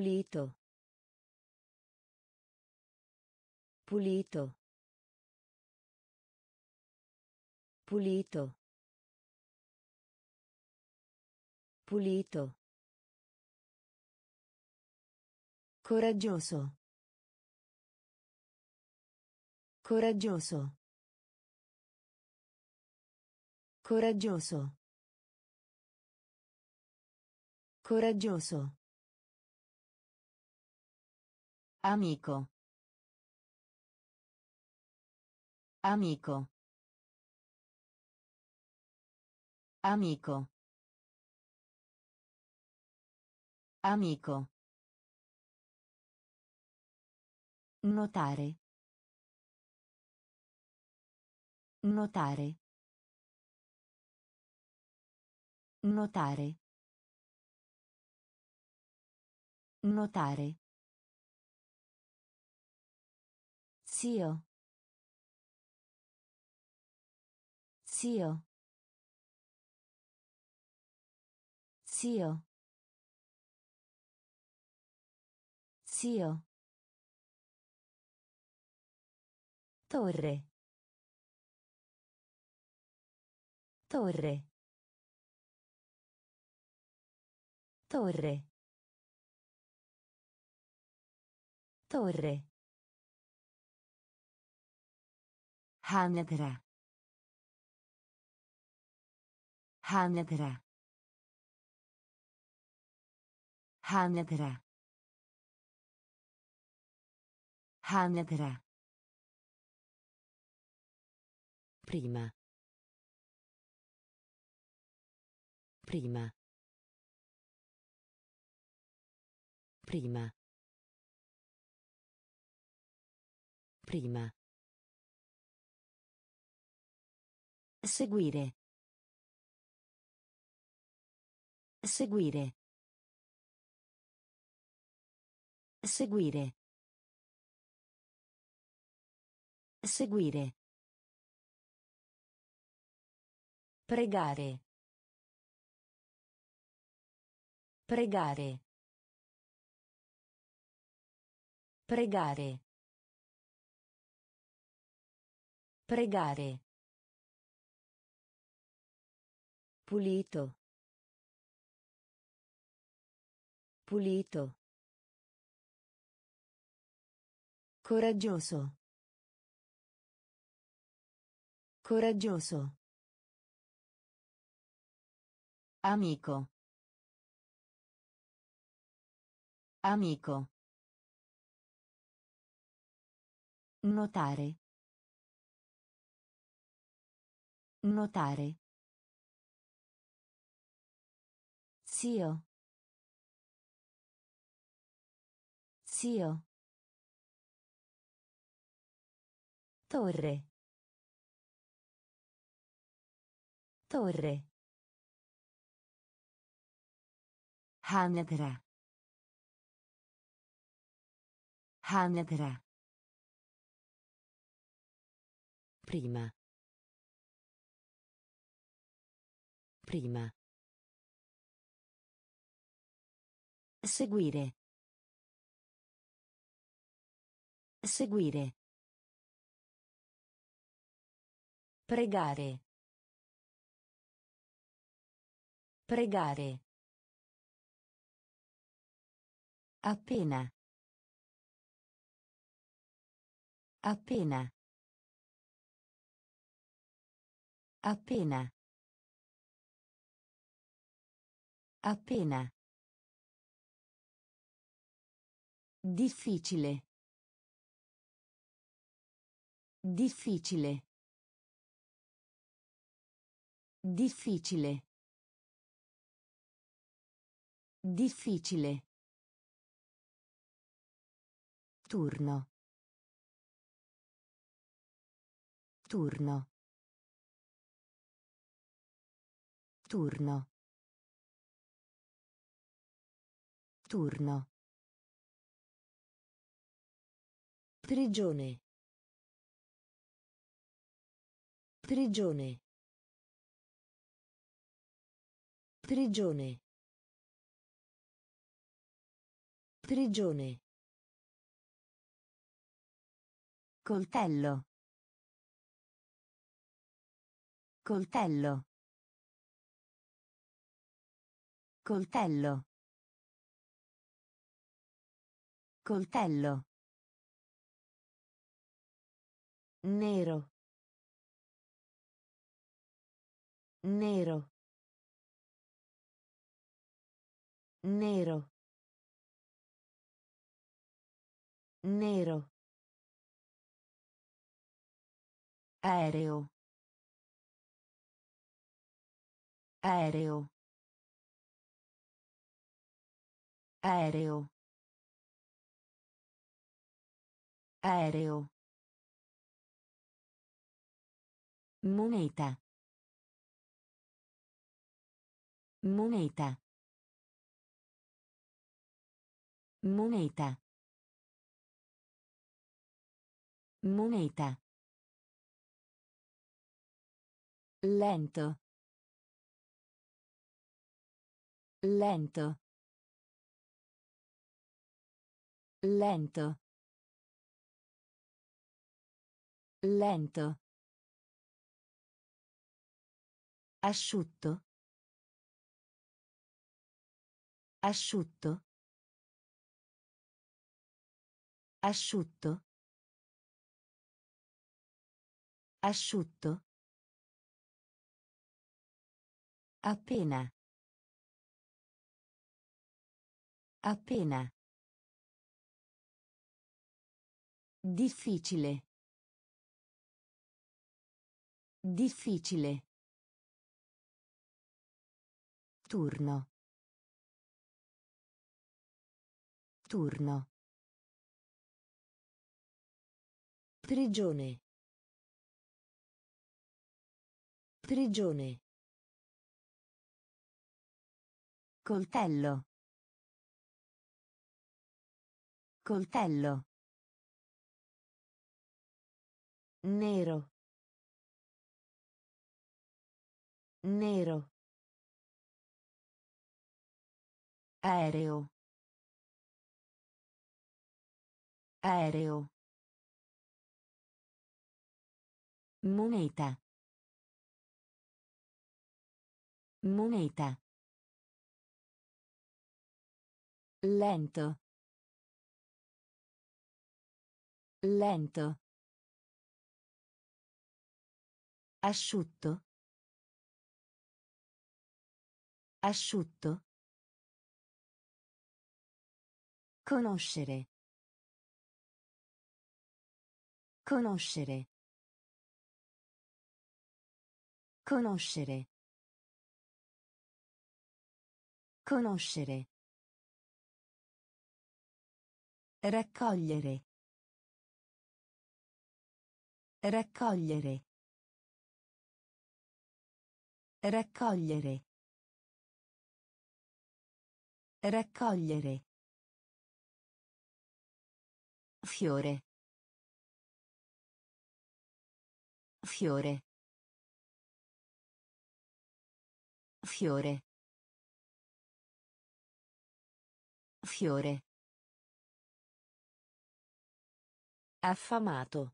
Pulito. Pulito. Pulito. Pulito. Coraggioso. Coraggioso. Coraggioso. Coraggioso. Amico. Amico. Amico. Amico. Notare. Notare. Notare. Notare. Zio. Zio. Zio. Zio. Torre. Torre. Torre. Torre. Hanedra. Hanedra. Hanedra. Hanedra. Prima. Prima. Prima. Prima. Seguire. Seguire. Seguire. Seguire. Pregare. Pregare. Pregare. Pregare. Pulito. Pulito. Coraggioso. Coraggioso. Amico. Amico. Notare. Notare. Zio. Zio. Torre. Torre. Hanedra. Hanedra. Prima. Prima. Seguire. Seguire. Pregare. Pregare. Appena. Appena. Appena. Appena. Difficile. Difficile. Difficile. Difficile. Turno. Turno. Turno. Turno. Prigione. Prigione. Prigione. Prigione. Coltello. Coltello. Coltello. Coltello. Nero. Nero. Nero. Nero. Aereo. Aereo. Aereo. Aereo. Moneta. Moneta. Moneta. Moneta. Lento. Lento. Lento. Lento. Asciutto. Asciutto. Asciutto. Asciutto. Appena. Appena. Difficile. Difficile. Turno. Turno. Prigione. Prigione. Coltello. Coltello. Nero. Nero. Aereo. Aereo. Moneta. Moneta. Lento. Lento. Asciutto. Asciutto. Conoscere. Conoscere. Conoscere. Conoscere. Raccogliere. Raccogliere. Raccogliere. Raccogliere. Fiore. Fiore. Fiore. Fiore. Affamato.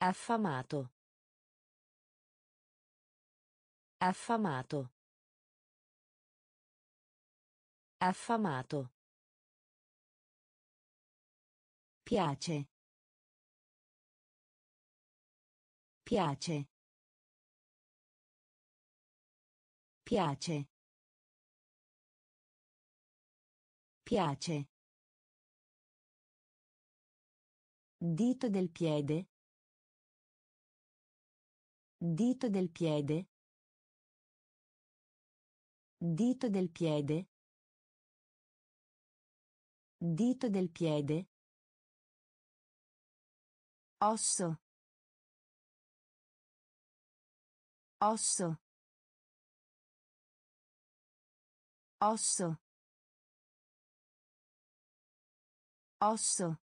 Affamato. Affamato. Affamato. Piace. Piace. Piace. Piace. Dito del piede. Dito del piede. Dito del piede. Dito del piede. Osso. Osso. Osso. Osso.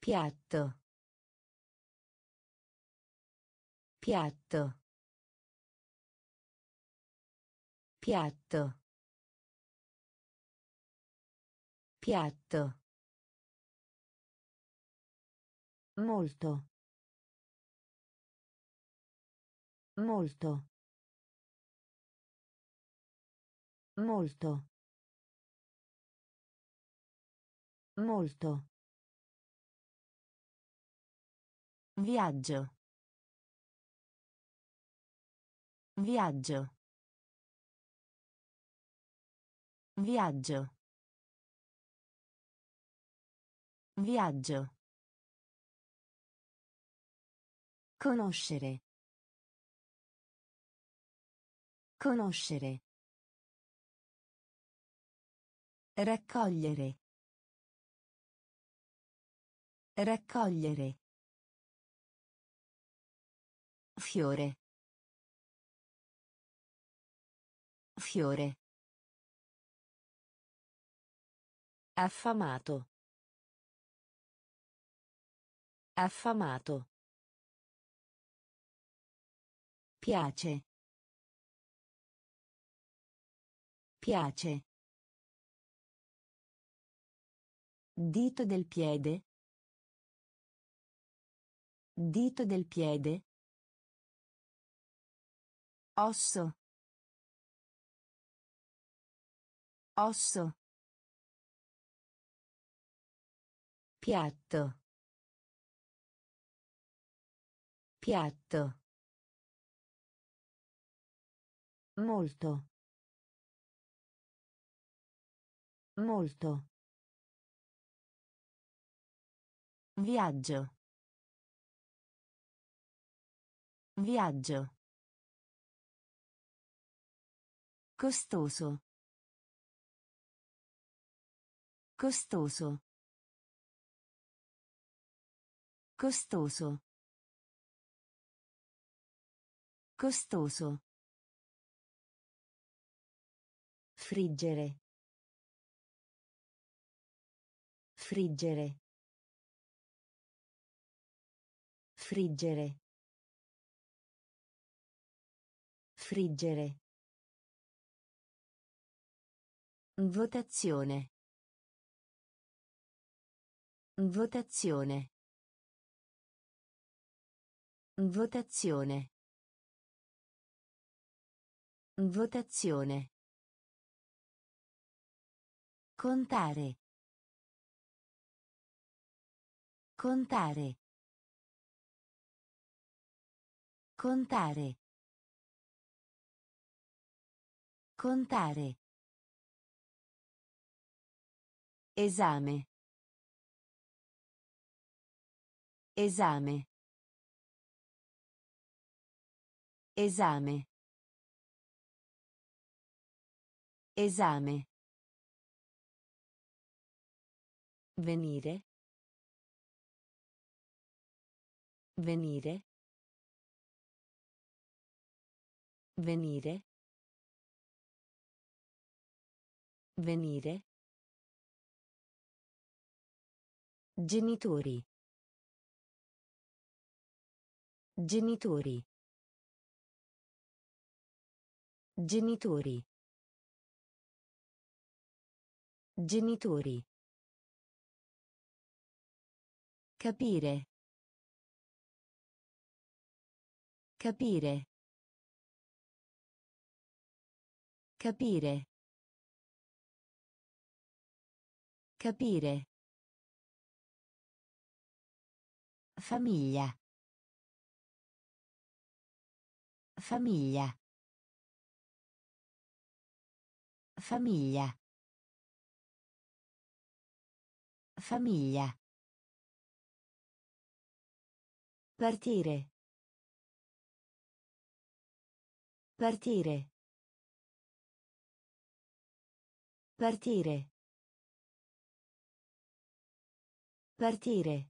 Piatto. Piatto. Piatto. Piatto. Molto. Molto. Molto. Molto. Viaggio. Viaggio. Viaggio. Viaggio. Conoscere. Conoscere. Raccogliere. Raccogliere. Fiore. Fiore. Affamato. Affamato. Piace. Piace. Dito del piede. Dito del piede. Osso. Osso. Piatto. Piatto. Molto. Molto. Viaggio. Viaggio. Costoso. Costoso. Costoso. Costoso. Friggere. Friggere. Friggere. Friggere. Votazione. Votazione. Votazione. Votazione. Contare. Contare. Contare. Contare. Esame. Esame. Esame. Esame. Venire. Venire. Venire. Venire. Genitori. Genitori. Genitori. Genitori. Capire. Capire. Capire. Capire. Famiglia. Famiglia. Famiglia. Famiglia. Partire. Partire. Partire. Partire.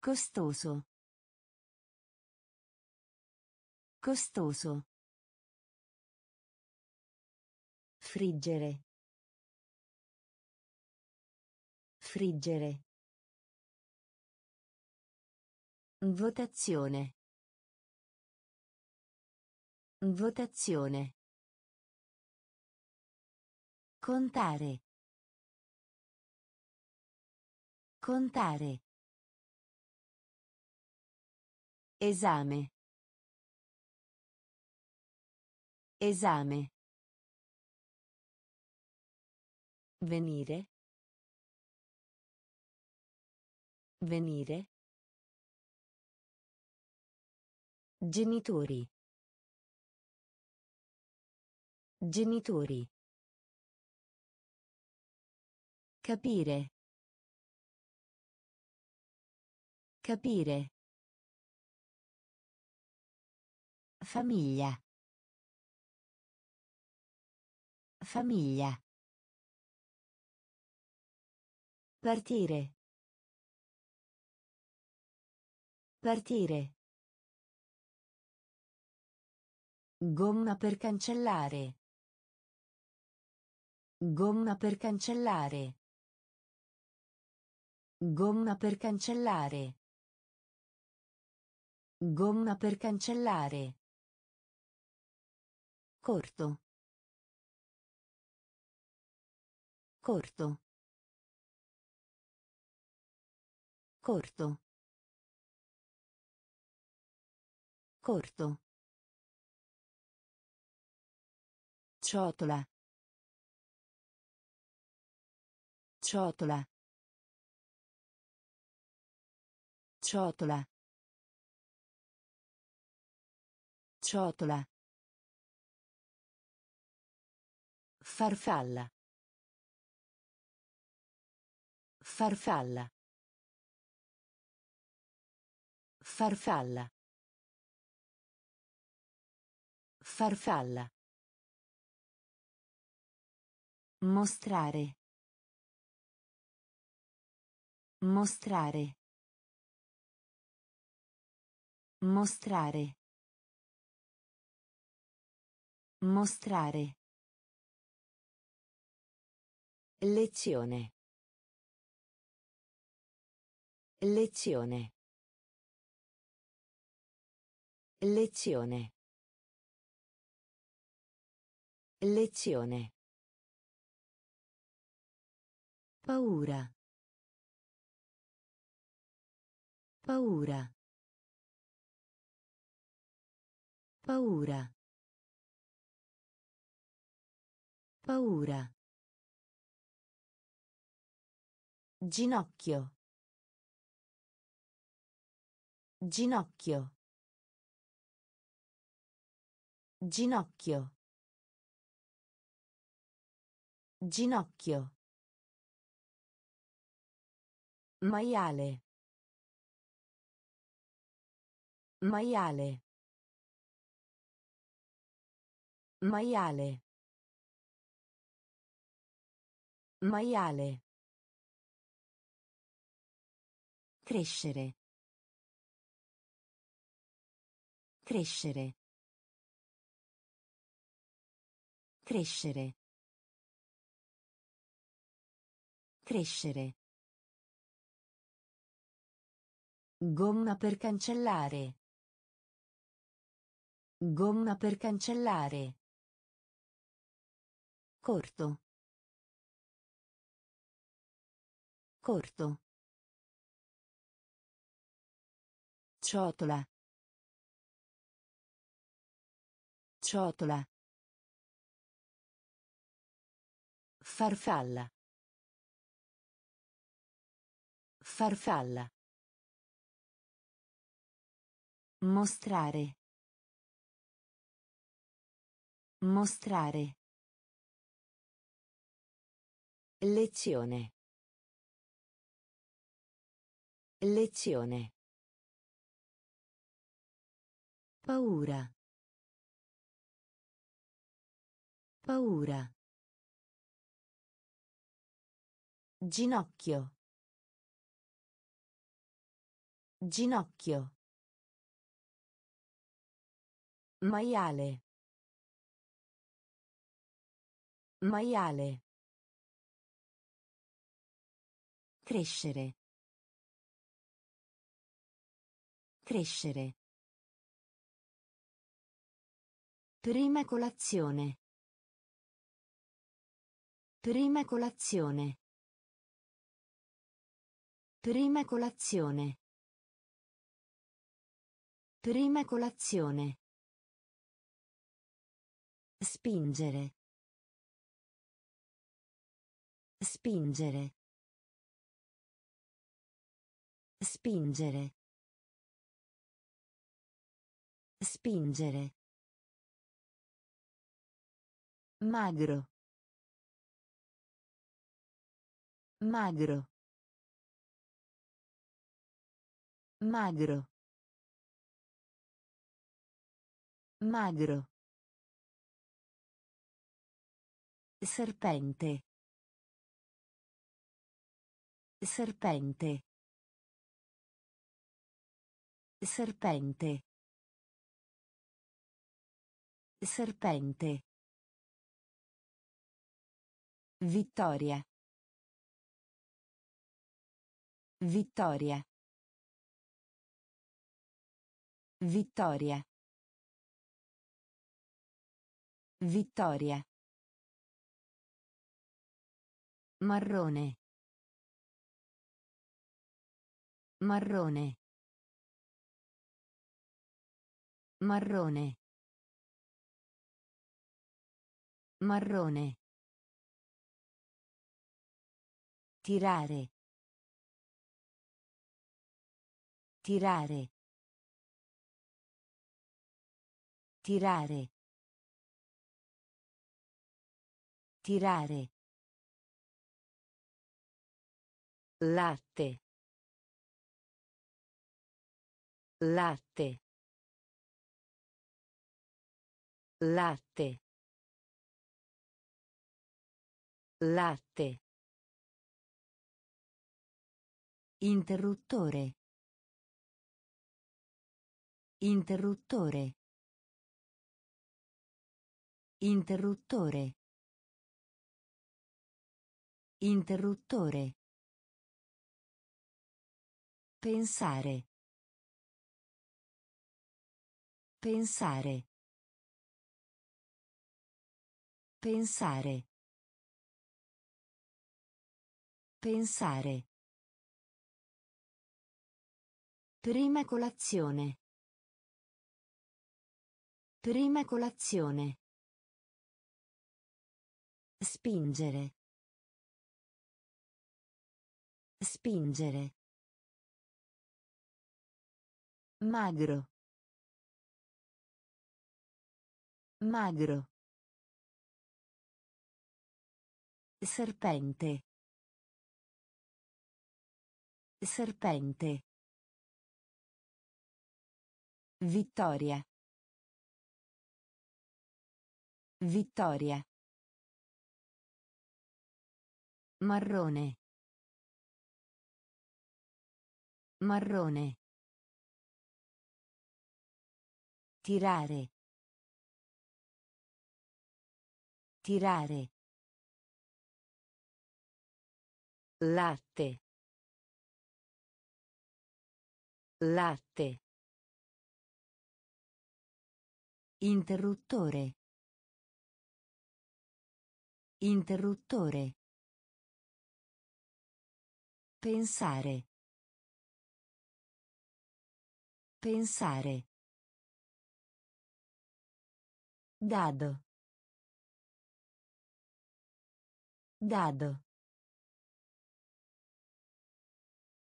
Costoso. Costoso. Friggere. Friggere. Votazione. Votazione. Contare. Contare. Esame. Esame. Venire. Venire. Genitori. Genitori. Capire. Capire. Famiglia. Famiglia. Partire. Partire. Gomma per cancellare. Gomma per cancellare. Gomma per cancellare. Gomma per cancellare. Corto. Corto. Corto. Corto. Ciotola. Ciotola. Ciotola. Ciotola. Farfalla. Farfalla. Farfalla. Farfalla. Mostrare. Mostrare. Mostrare. Mostrare. Lezione. Lezione. Lezione. Lezione. Paura. Paura. Paura. Paura. Ginocchio. Ginocchio. Ginocchio. Ginocchio. Maiale. Maiale. Maiale. Maiale. Crescere. Crescere. Crescere. Crescere. Gomma per cancellare. Gomma per cancellare. Corto. Corto. Ciotola. Ciotola. Farfalla. Farfalla. Mostrare. Mostrare. Lezione. Lezione. Paura. Paura. Ginocchio. Ginocchio. Maiale. Maiale. Crescere. Crescere. Prima colazione. Prima colazione. Prima colazione. Prima colazione. Spingere. Spingere. Spingere. Spingere. Magro. Magro. Magro. Magro. Serpente. Serpente. Serpente. Serpente. Vittoria. Vittoria. Vittoria. Vittoria. Marrone. Marrone. Marrone. Marrone. Tirare. Tirare. Tirare. Tirare. Latte. Latte. Latte. Latte. Interruttore. Interruttore. Interruttore. Interruttore. Pensare. Pensare. Pensare. Pensare. Prima colazione. Prima colazione. Spingere. Spingere. Magro. Magro. Serpente. Serpente. Vittoria. Vittoria. Marrone. Marrone. Tirare. Tirare. Latte. Latte. Interruttore. Interruttore. Pensare. Pensare. Dado. Dado.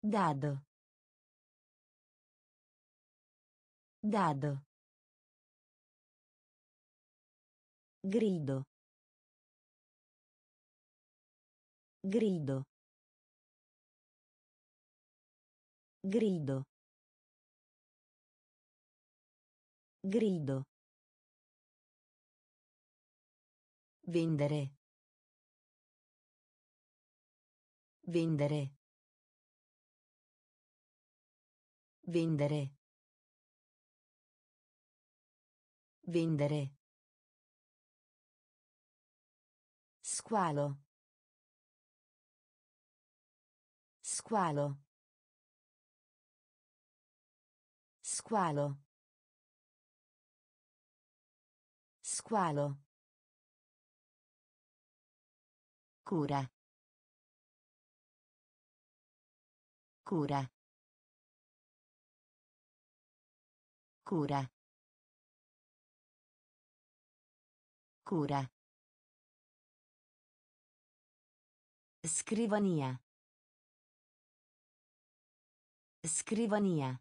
Dado. Dado. Grido. Grido. Grido. Grido. Vendere. Vendere. Vendere. Vendere. Squalo. Squalo. Squalo. Squalo. Cura. Cura. Cura. Cura. Scrivania. Scrivania.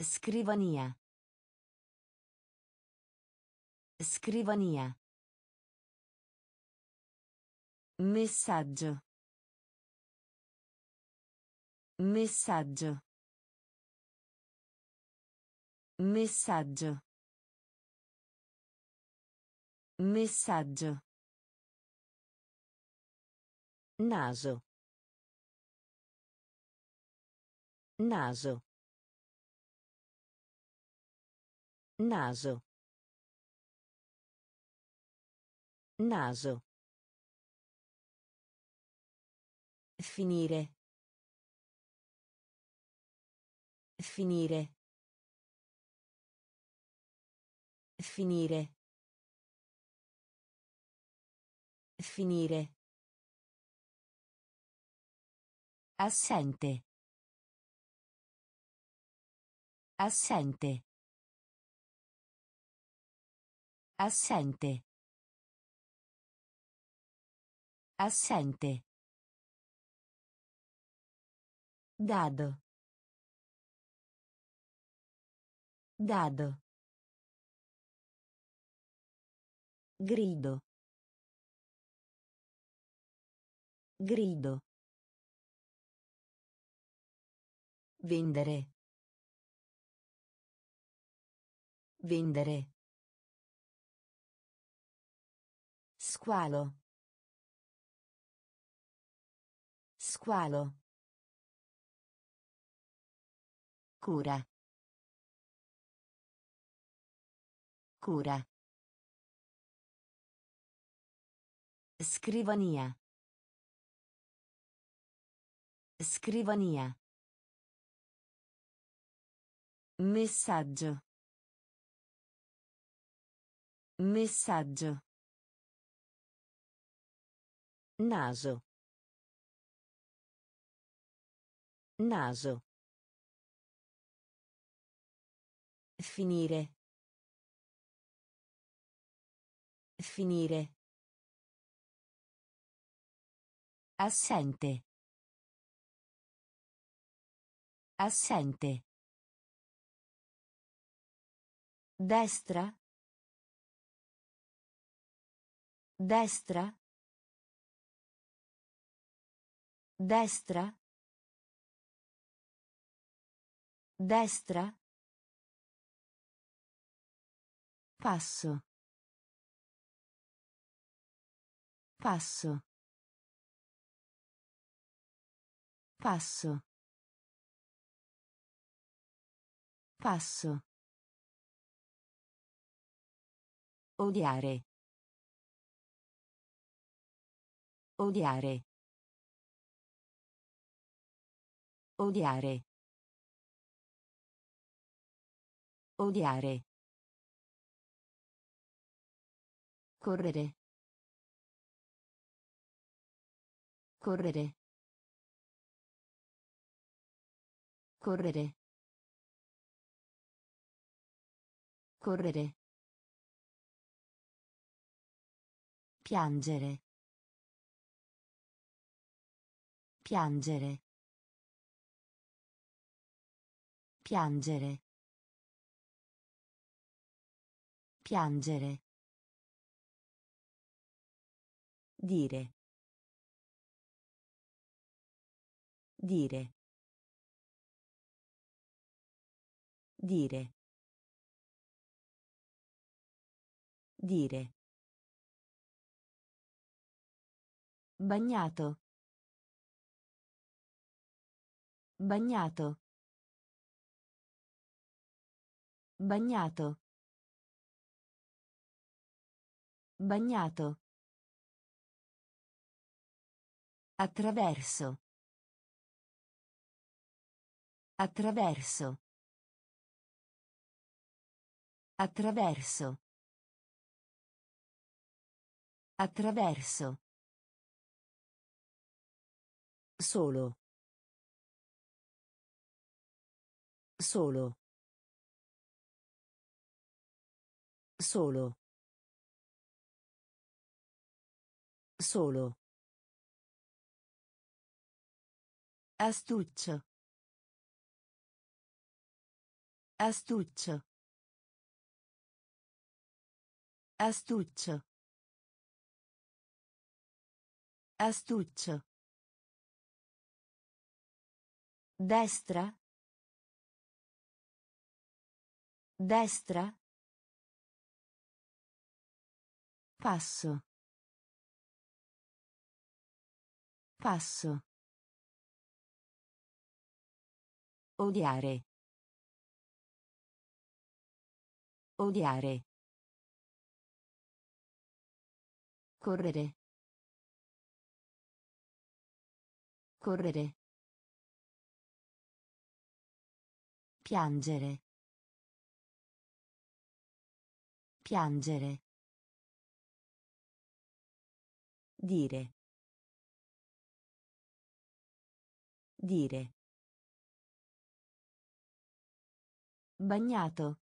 Scrivania. Scrivania. Messaggio. Messaggio. Messaggio. Messaggio. Naso. Naso. Naso. Naso. Finire. Finire. Finire. Finire. Assente. Assente. Assente. Assente. Dado. Dado. Grido. Grido. Vendere. Vendere. Squalo. Squalo. Cura. Cura. Scrivania. Scrivania. Messaggio. Messaggio. Naso. Naso. Finire. Finire. Assente. Assente. Destra. Destra. Destra. Destra. Passo. Passo. Passo. Passo. Odiare. Odiare. Odiare. Odiare. Correre. Correre. Correre. Correre. Piangere. Piangere. Piangere. Piangere. Dire. Dire. Dire. Dire. Bagnato. Bagnato. Bagnato. Bagnato. Attraverso. Attraverso. Attraverso. Attraverso. Solo. Solo. Solo. Solo. Astuccio. Astuccio. Astuccio. Astuccio. Destra. Destra. Passo. Passo. Odiare. Odiare. Correre. Correre. Piangere. Piangere. Dire. Dire. Bagnato.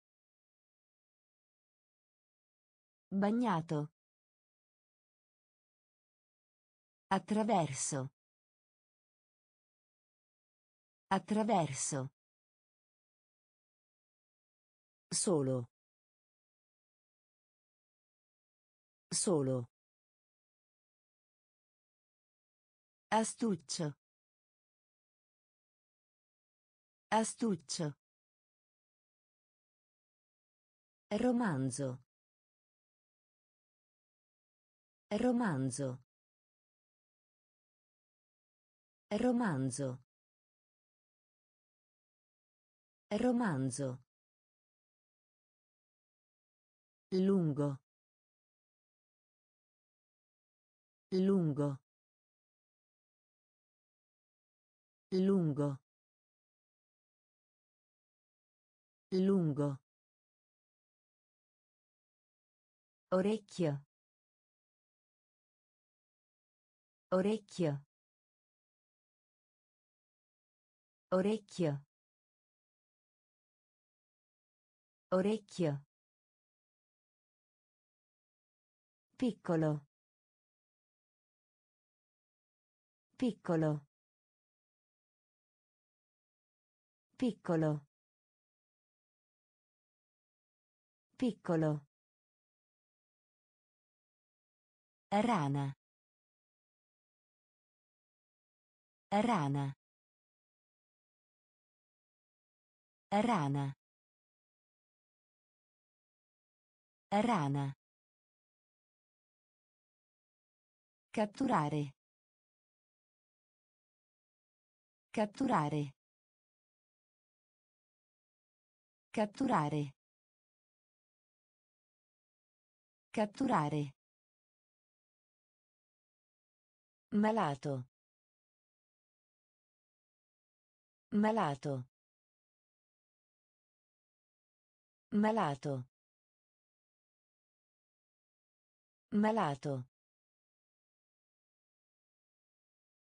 Bagnato. Attraverso. Attraverso. Solo. Solo. Astuccio. Astuccio. Romanzo. Romanzo. Romanzo. Romanzo. Lungo. Lungo. Lungo. Lungo. Orecchio. Orecchio. Orecchio. Orecchio. Piccolo. Piccolo. Piccolo. Piccolo. Rana. Rana. Rana. Rana. Catturare. Catturare. Catturare. Catturare. Malato. Malato. Malato. Malato.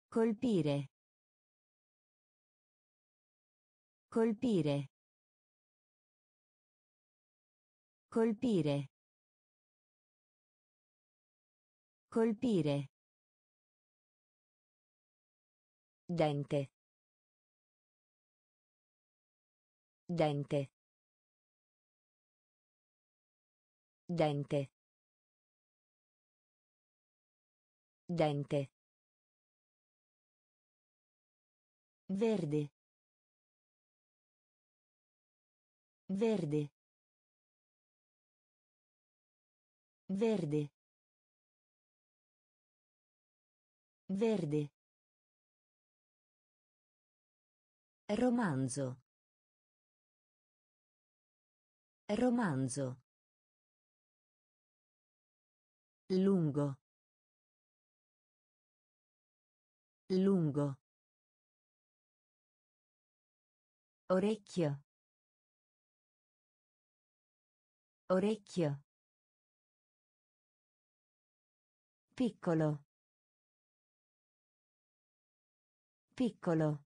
Colpire. Colpire. Colpire. Colpire. Dente. Dente. Dente. Dente. Verde. Verde. Verde. Verde. Romanzo. Romanzo. Lungo. Lungo. Orecchio. Orecchio. Piccolo. Piccolo.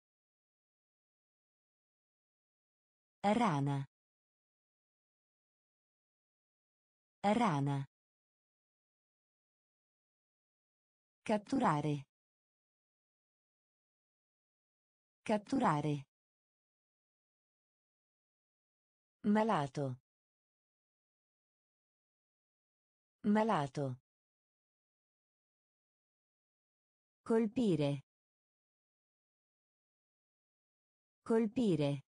Rana. Rana. Catturare. Catturare. Malato. Malato. Colpire. Colpire.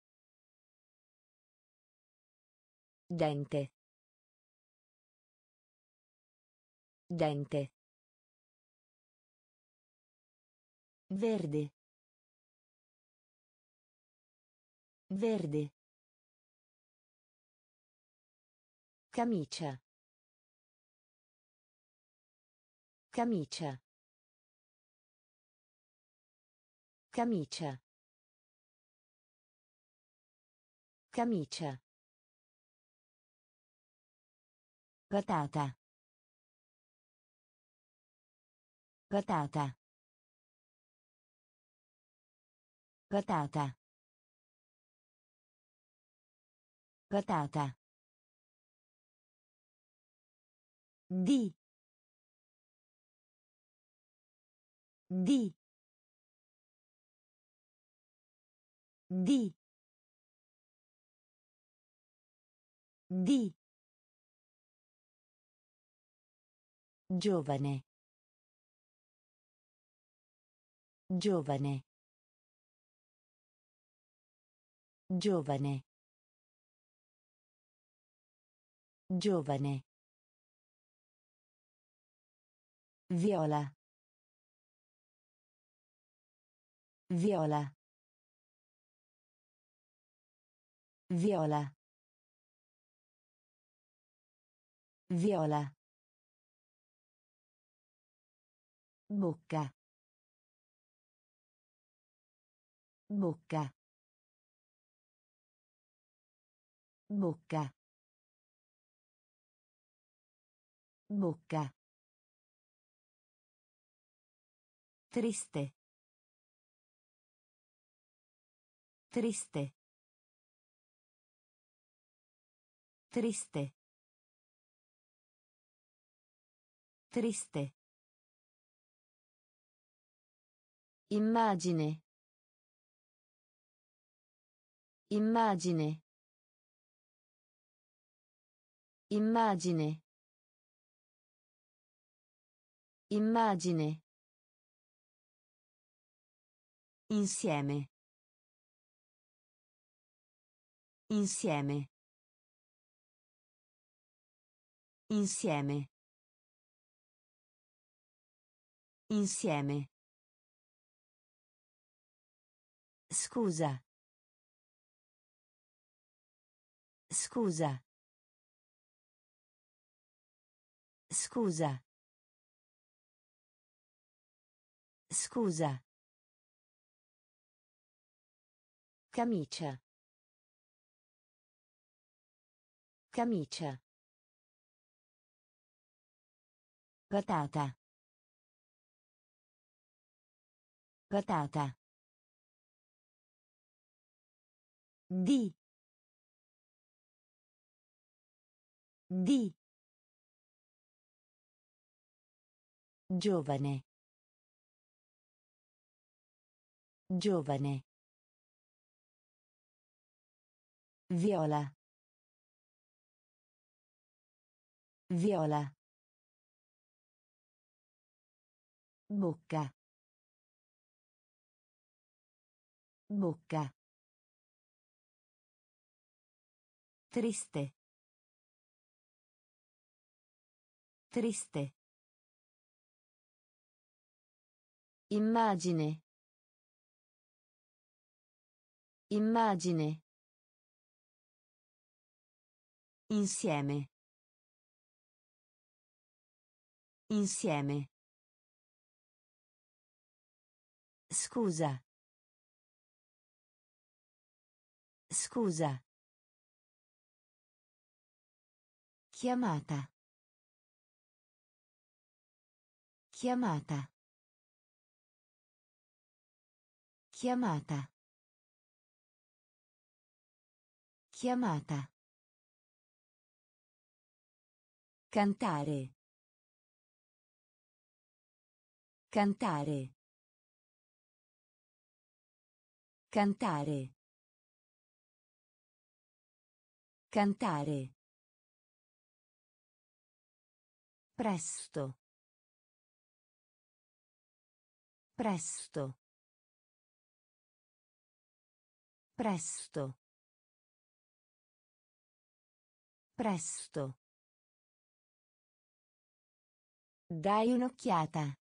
Dente. Dente. Verde. Verde. Camicia. Camicia. Camicia. Camicia. Patata. Patata. Patata. Patata. Di. Di. Di. Di. Giovane. Giovane. Giovane. Giovane. Viola. Viola. Viola. Viola. Bocca. Bocca. Bocca. Bocca. Triste. Triste. Triste. Triste. Immagine. Immagine. Immagine. Immagine. Insieme. Insieme. Insieme. Insieme. Scusa. Scusa. Scusa. Scusa. Camicia. Camicia. Patata. Patata. Di. Di. Giovane. Giovane. Viola. Viola. Bocca. Bocca. Triste. Triste. Immagine. Immagine. Insieme. Insieme. Scusa. Scusa. Chiamata. Chiamata. Chiamata. Chiamata. Cantare. Cantare. Cantare. Cantare. Presto. Presto. Presto. Presto. Dai un'occhiata.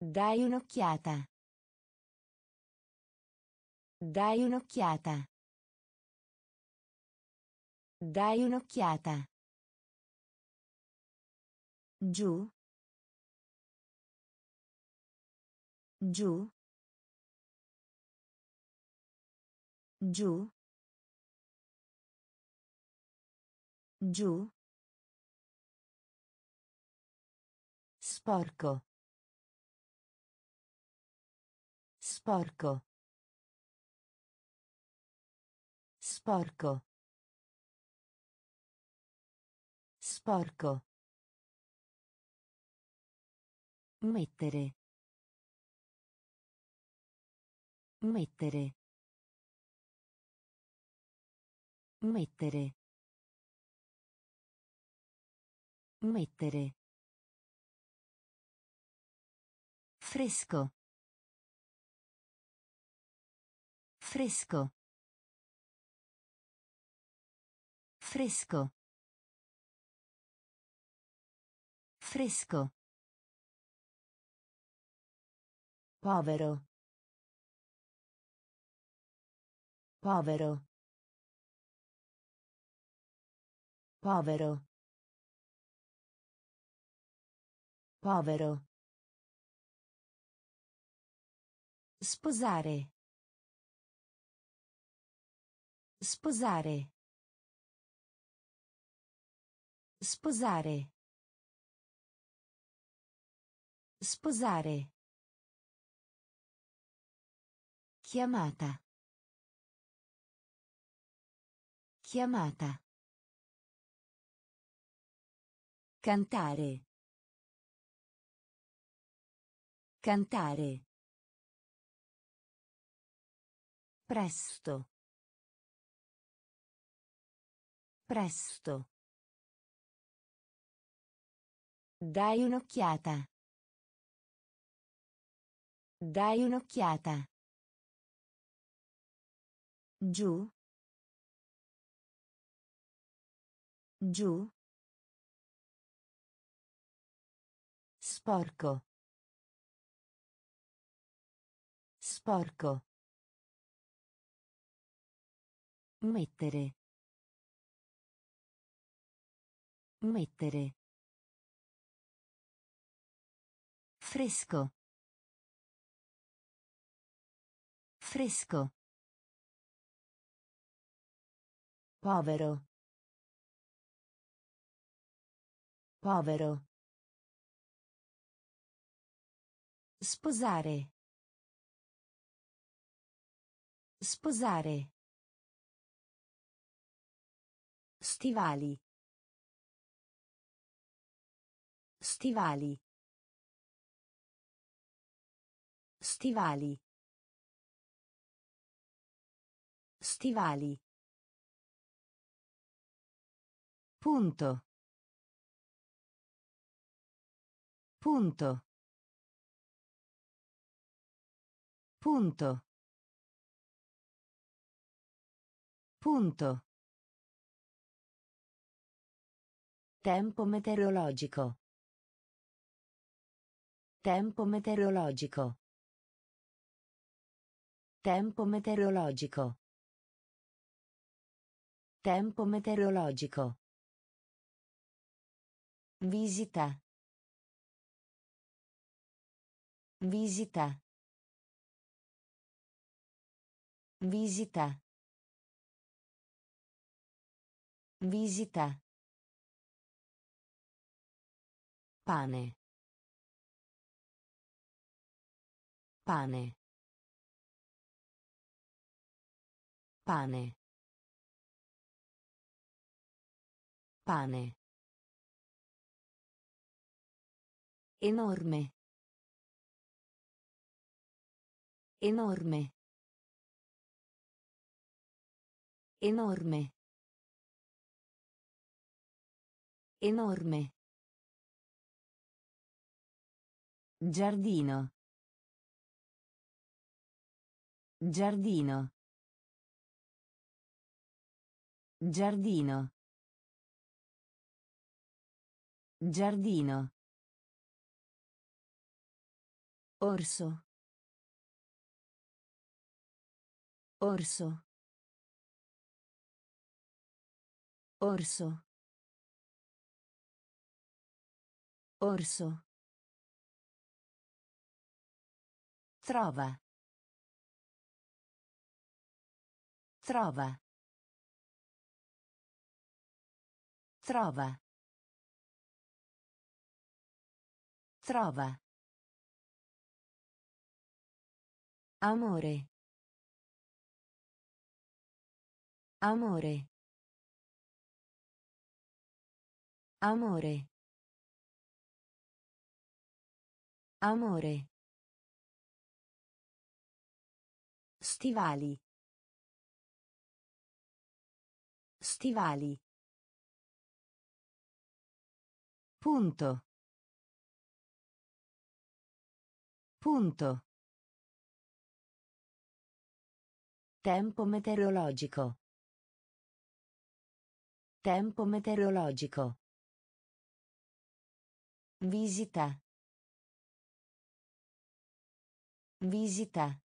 Dai un'occhiata. Dai un'occhiata. Dai un'occhiata. Giù. Giù. Giù. Giù. Sporco. Sporco. Sporco. Sporco. Mettere. Mettere. Mettere. Mettere. Fresco. Fresco. Fresco. Fresco. Povero. Povero. Povero. Povero. Sposare. Sposare. Sposare. Sposare. Chiamata. Chiamata. Cantare. Cantare. Presto. Presto. Dai un'occhiata. Dai un'occhiata. Giù. Giù. Sporco. Sporco. Mettere. Mettere. Fresco. Fresco. Povero. Povero. Sposare. Sposare. Stivali. Stivali. Stivali. Stivali. Punto. Punto. Punto. Punto. Tempo meteorologico. Tempo meteorologico. Tempo meteorologico. Tempo meteorologico. Visita. Visita. Visita. Visita. Pane. Pane. Pane. Pane. Enorme. Enorme. Enorme. Enorme. Giardino. Giardino. Giardino. Giardino. Orso. Orso. Orso. Orso. Trova. Trova. Trova. Trova. Amore. Amore. Amore. Amore. Stivali. Stivali. Punto. Punto. Tempo meteorologico. Tempo meteorologico. Visita. Visita.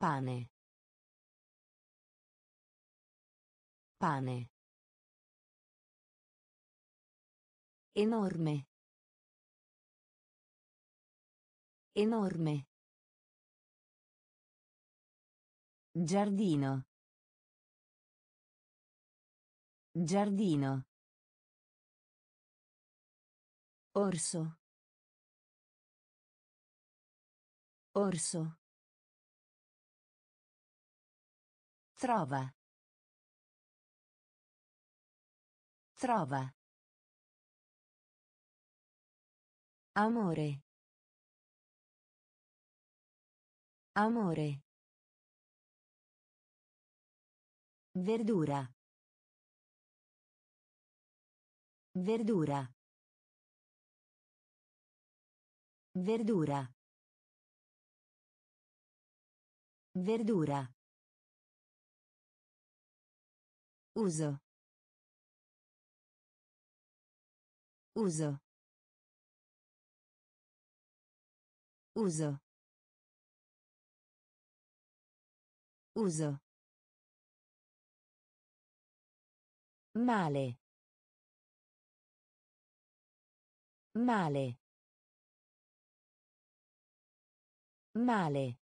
Pane. Pane. Enorme. Enorme. Giardino. Giardino. Orso. Orso. Trova. Trova. Amore. Amore. Verdura. Verdura. Verdura. Verdura. Uso. Uso. Uso. Uso. Male. Male. Male.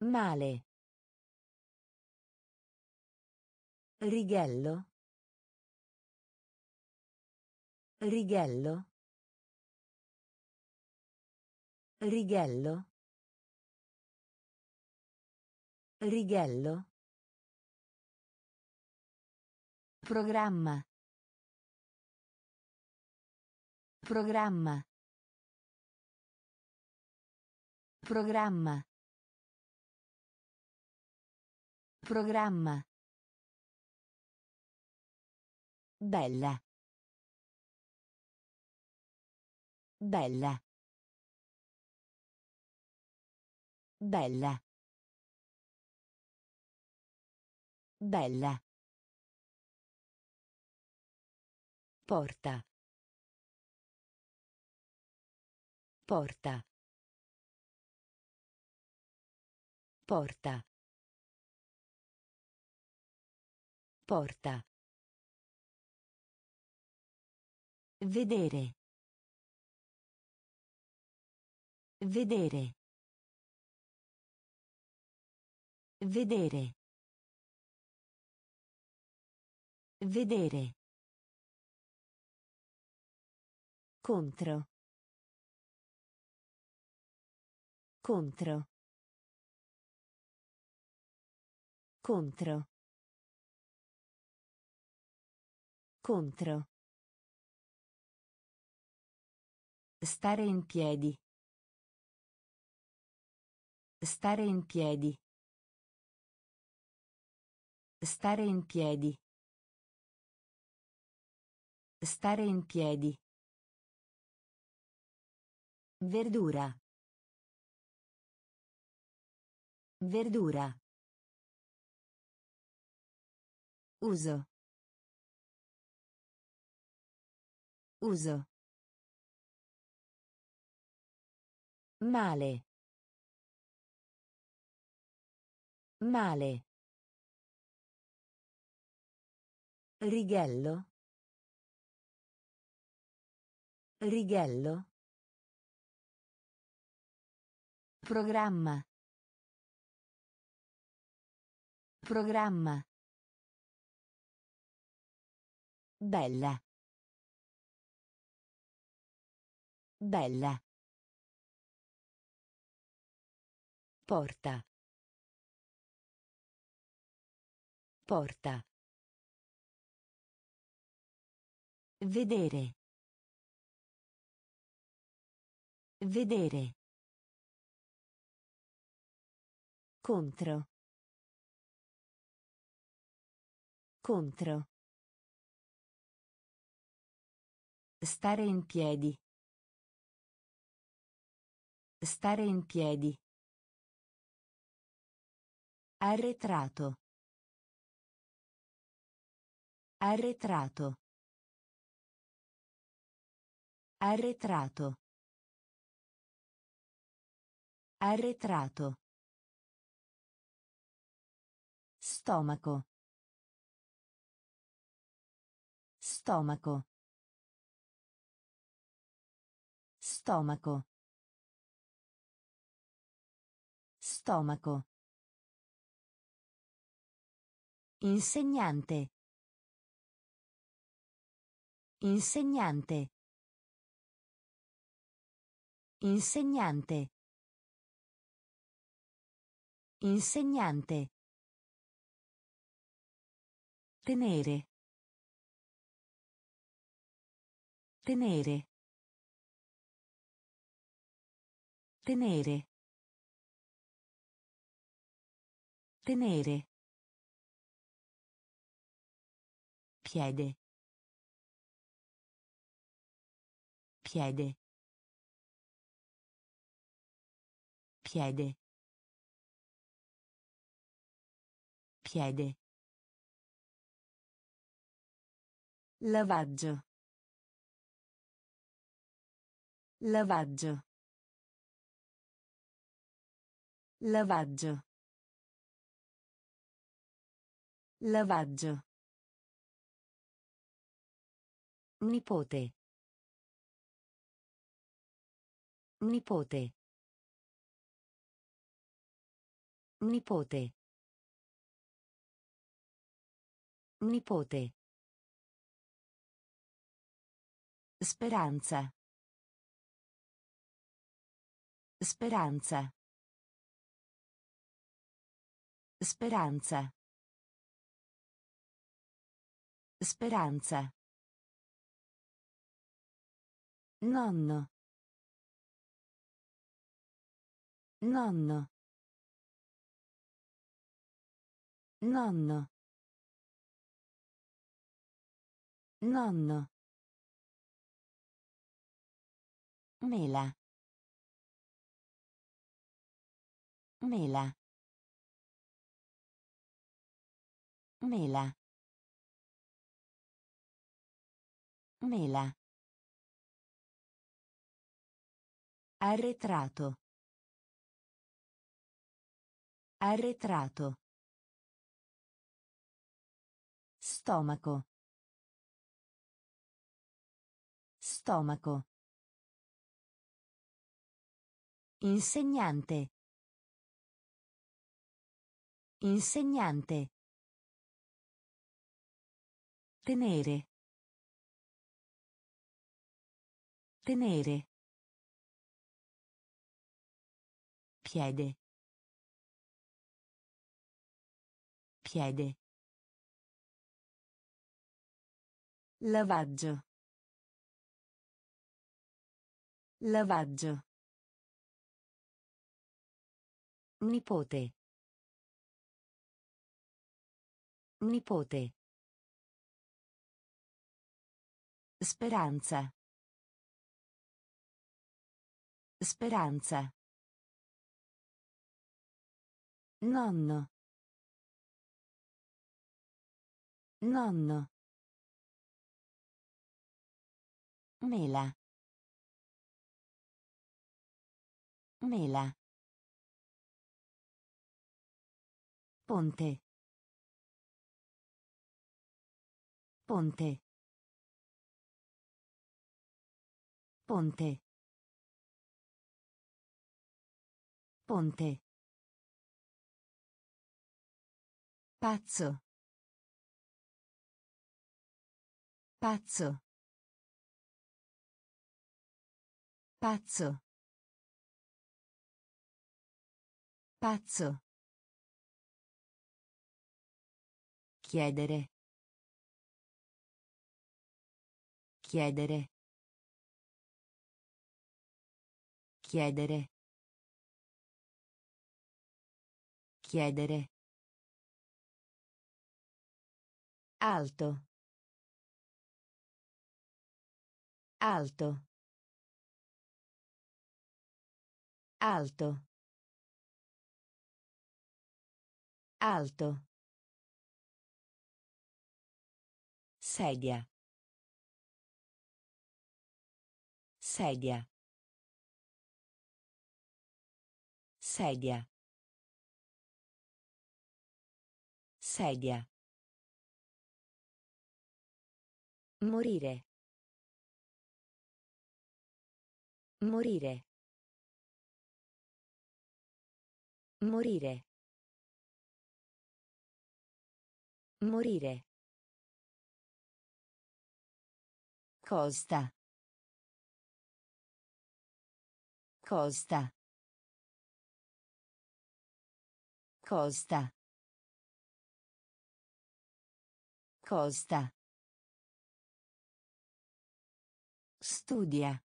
Male. Righello. Righello. Righello. Righello. Programma. Programma. Programma. Programma. Bella. Bella. Bella. Bella. Porta. Porta. Porta. Porta. Vedere. Vedere. Vedere. Vedere. Contro. Contro. Contro. Contro. Stare in piedi. Stare in piedi. Stare in piedi. Stare in piedi. Verdura. Verdura. Uso. Uso. Male. Male. Righello. Righello. Programma. Programma. Bella. Bella. Porta. Porta. Vedere. Vedere. Contro. Contro. Stare in piedi. Stare in piedi. Arretrato. Arretrato. Arretrato. Arretrato. Stomaco. Stomaco. Stomaco. Stomaco. Insegnante. Insegnante. Insegnante. Insegnante. Tenere. Tenere. Tenere. Tenere. Piede. Piede. Piede. Piede. Lavaggio. Lavaggio. Lavaggio. Lavaggio. Nipote. Nipote. Nipote. Nipote. Speranza. Speranza. Speranza. Speranza. Nonno. Nonno. Nonno. Nonno. Mela. Mela. Mela. Mela. Arretrato. Arretrato. Stomaco. Stomaco. Insegnante. Insegnante. Tenere. Tenere. Piede. Piede. Lavaggio. Lavaggio. Nipote. Nipote. Speranza. Speranza. Nonno. Nonno. Mela. Mela. Ponte. Ponte. Ponte. Ponte. Pazzo. Pazzo. Pazzo. Pazzo. Chiedere. Chiedere. Chiedere. Chiedere. Alto. Alto. Alto. Alto. Sedia. Sedia. Sedia. Sedia. Morire. Morire. Morire. Morire. Costa. Costa. Costa. Costa. Studia.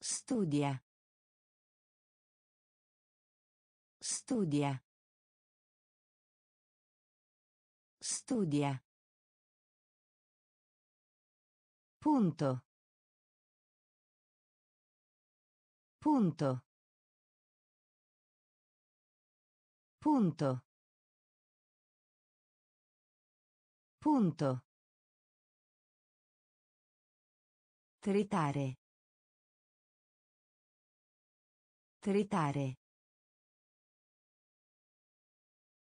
Studia. Studia. Studia. Punto. Punto. Punto. Punto. Tritare. Tritare.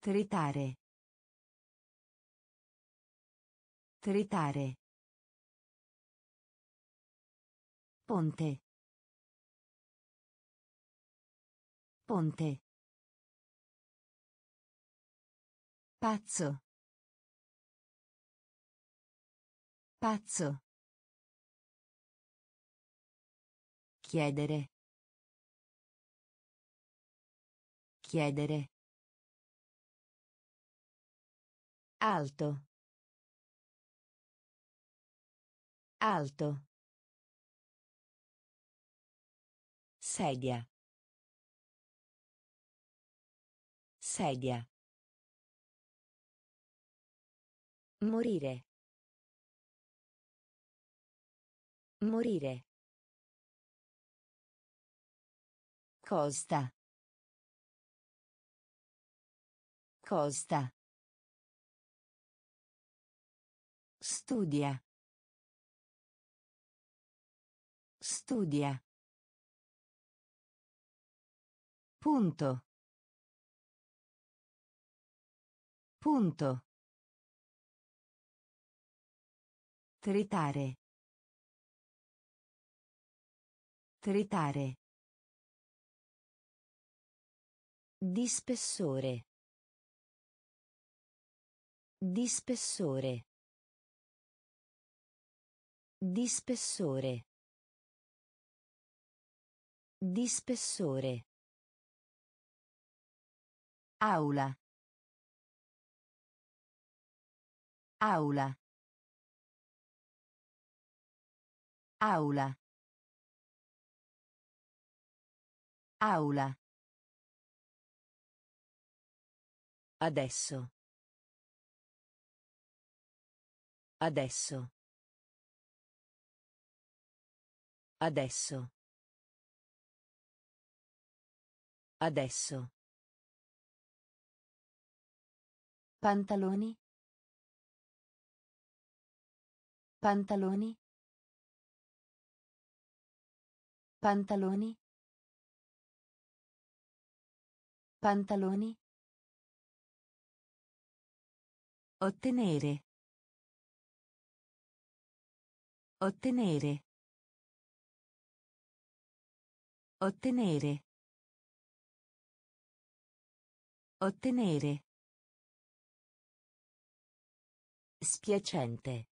Tritare. Tritare. Ponte. Ponte. Pazzo. Pazzo. Chiedere. Chiedere. Alto. Alto. Sedia. Sedia. Morire. Morire. Costa. Costa. Studia. Studia. Punto. Punto. Tritare. Tritare. Di spessore. Di spessore. Di spessore. Di spessore. Aula. Aula. Aula. Aula. Adesso. Adesso. Adesso. Adesso. Pantaloni. Pantaloni. Pantaloni. Pantaloni. Ottenere. Ottenere. Ottenere. Ottenere. Spiacente.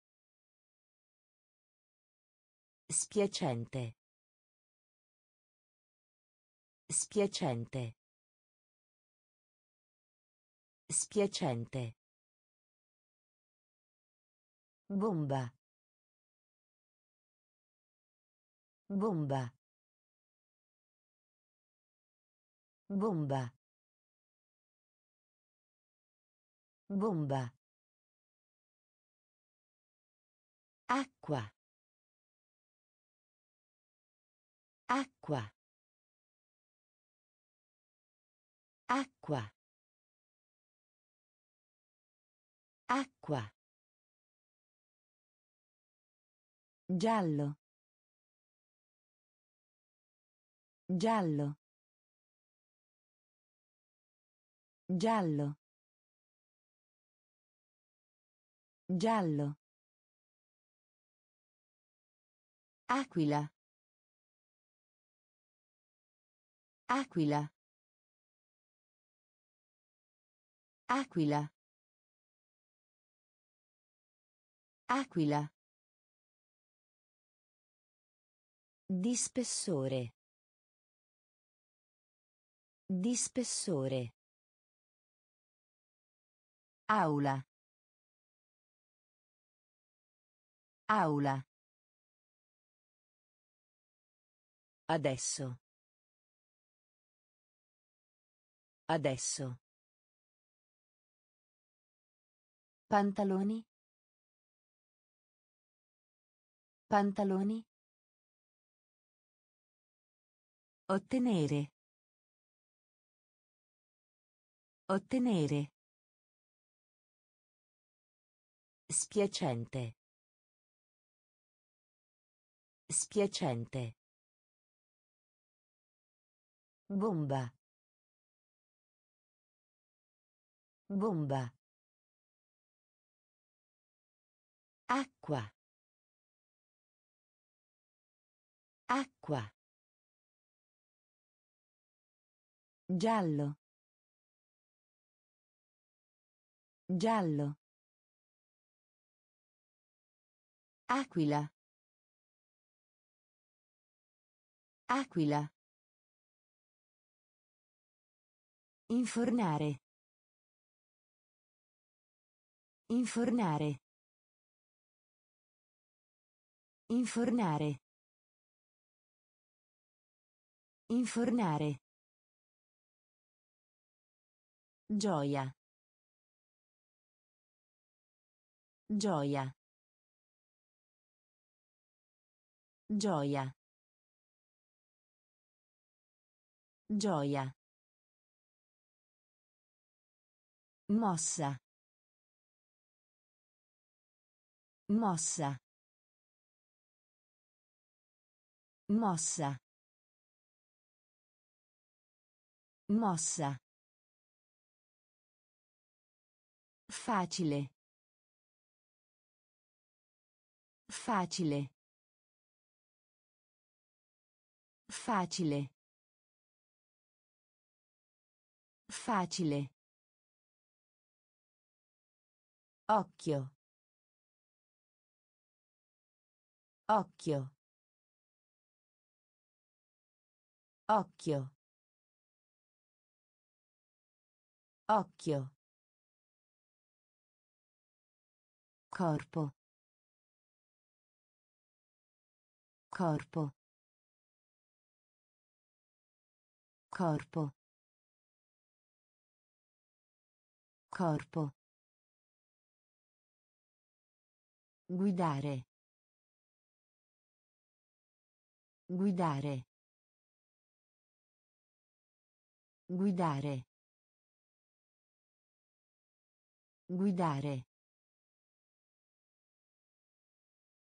Spiacente. Spiacente. Spiacente. Bomba. Bomba. Bomba. Bomba. Acqua. Acqua. Acqua. Acqua. Giallo. Giallo. Giallo. Giallo. Aquila. Aquila. Aquila. Aquila. Di spessore. Di spessore. Aula. Aula. Adesso. Adesso. Pantaloni. Pantaloni. Ottenere. Ottenere. Spiacente. Spiacente. Bomba. Bomba. Acqua. Acqua. Giallo. Giallo. Aquila. Aquila. Infornare. Infornare. Infornare. Infornare. Gioia. Gioia. Gioia. Gioia. Mossa. Mossa. Mossa. Mossa. Facile. Facile. Facile. Facile. Occhio. Occhio. Occhio. Occhio. Corpo. Corpo. Corpo. Corpo. Guidare. Guidare. Guidare. Guidare.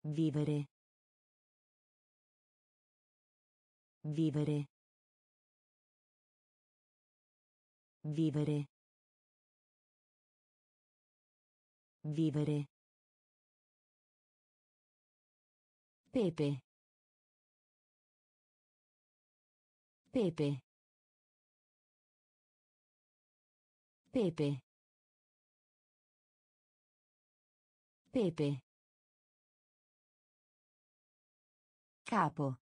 Vivere. Vivere. Vivere. Vivere. Pepe. Pepe. Pepe. Pepe. Capo.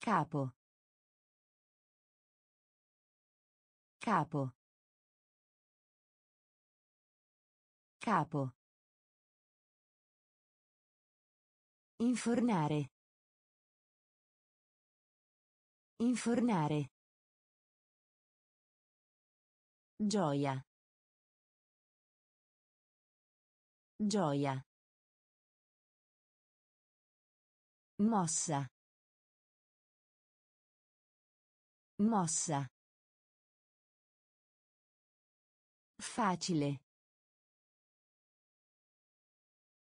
Capo. Capo. Capo. Infornare. Infornare. Gioia. Gioia. Mossa. Mossa. Facile.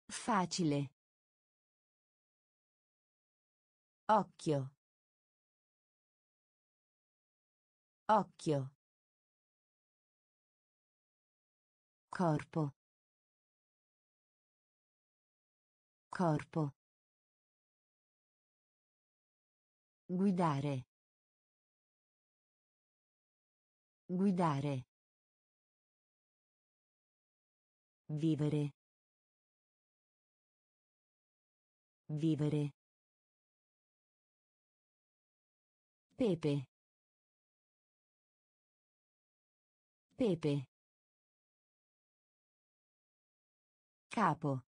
Facile. Occhio. Occhio. Corpo. Corpo. Guidare. Guidare. Vivere. Vivere. Pepe. Pepe. Capo.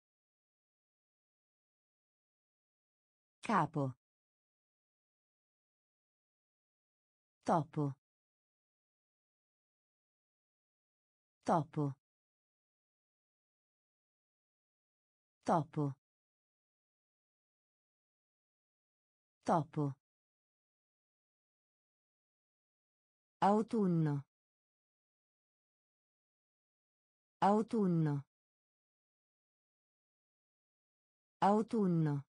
Capo. Topo. Topo. Topo. Topo. Autunno. Autunno. Autunno.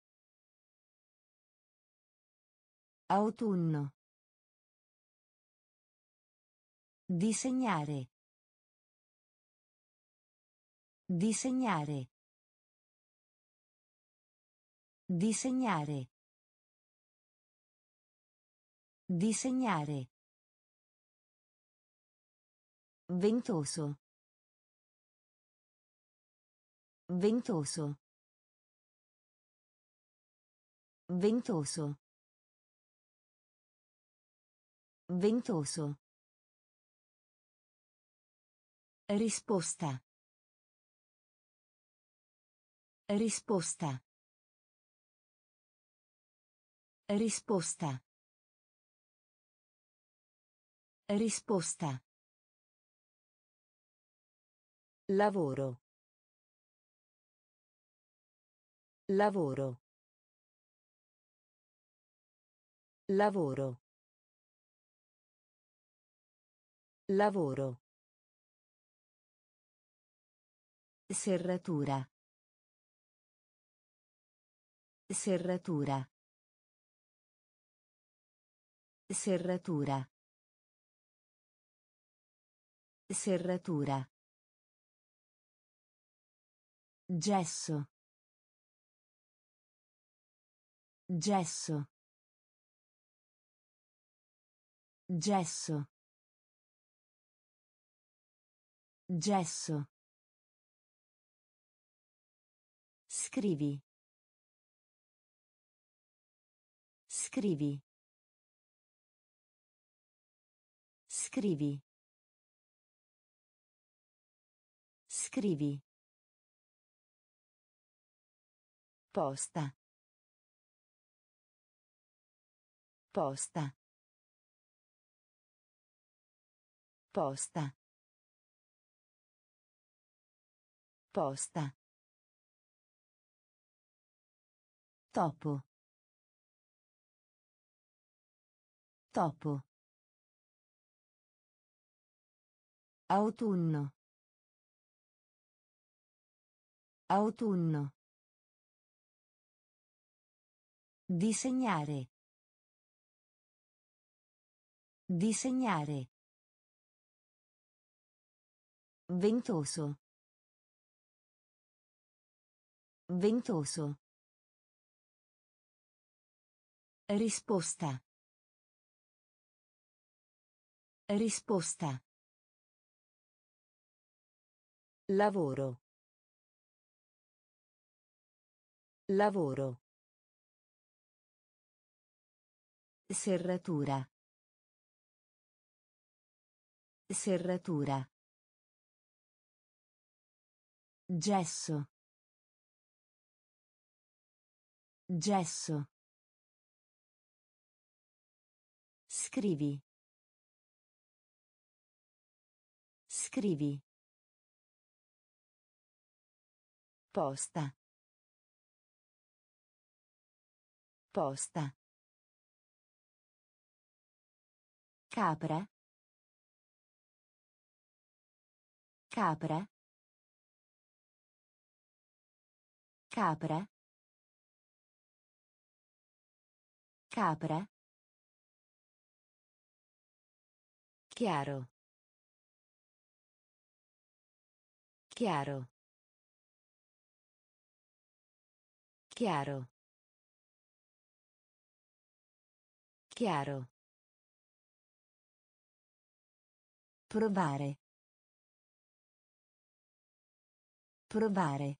Autunno. Disegnare. Disegnare. Disegnare. Disegnare. Ventoso. Ventoso. Ventoso. Ventoso. Risposta. Risposta. Risposta. Risposta. Lavoro. Lavoro. Lavoro. Lavoro. Serratura. Serratura. Serratura. Serratura. Gesso. Gesso. Gesso. Gesso. Scrivi. Scrivi. Scrivi. Scrivi. Posta. Posta. Posta. Posta. Topo. Topo. Autunno. Autunno. Disegnare. Disegnare. Ventoso. Ventoso. Risposta. Risposta. Lavoro. Lavoro. Serratura. Serratura. Gesso. Gesso. Scrivi. Scrivi. Posta. Posta. Capra. Capra. Capra. Capra. Chiaro. Chiaro. Chiaro. Chiaro. Provare. Provare.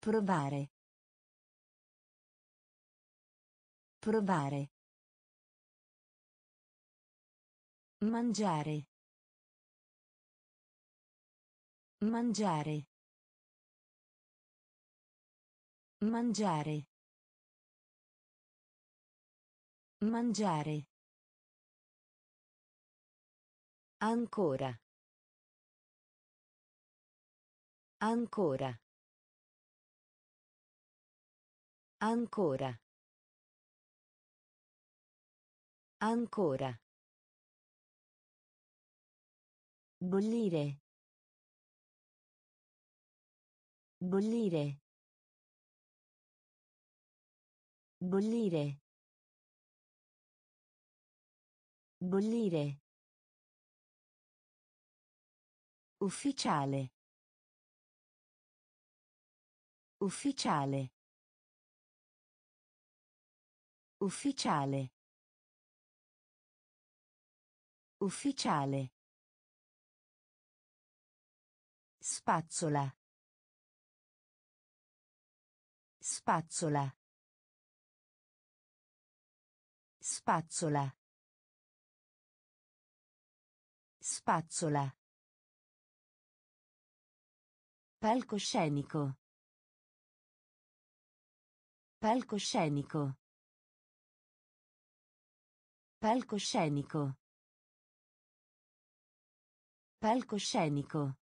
Provare. Provare. Mangiare. Mangiare. Mangiare. Mangiare. Ancora. Ancora. Ancora. Ancora. Bollire. Bollire. Bollire. Bollire. Ufficiale. Ufficiale. Ufficiale. Ufficiale. Spazzola. Spazzola. Spazzola. Spazzola. Palcoscenico. Palcoscenico. Palcoscenico. Palcoscenico.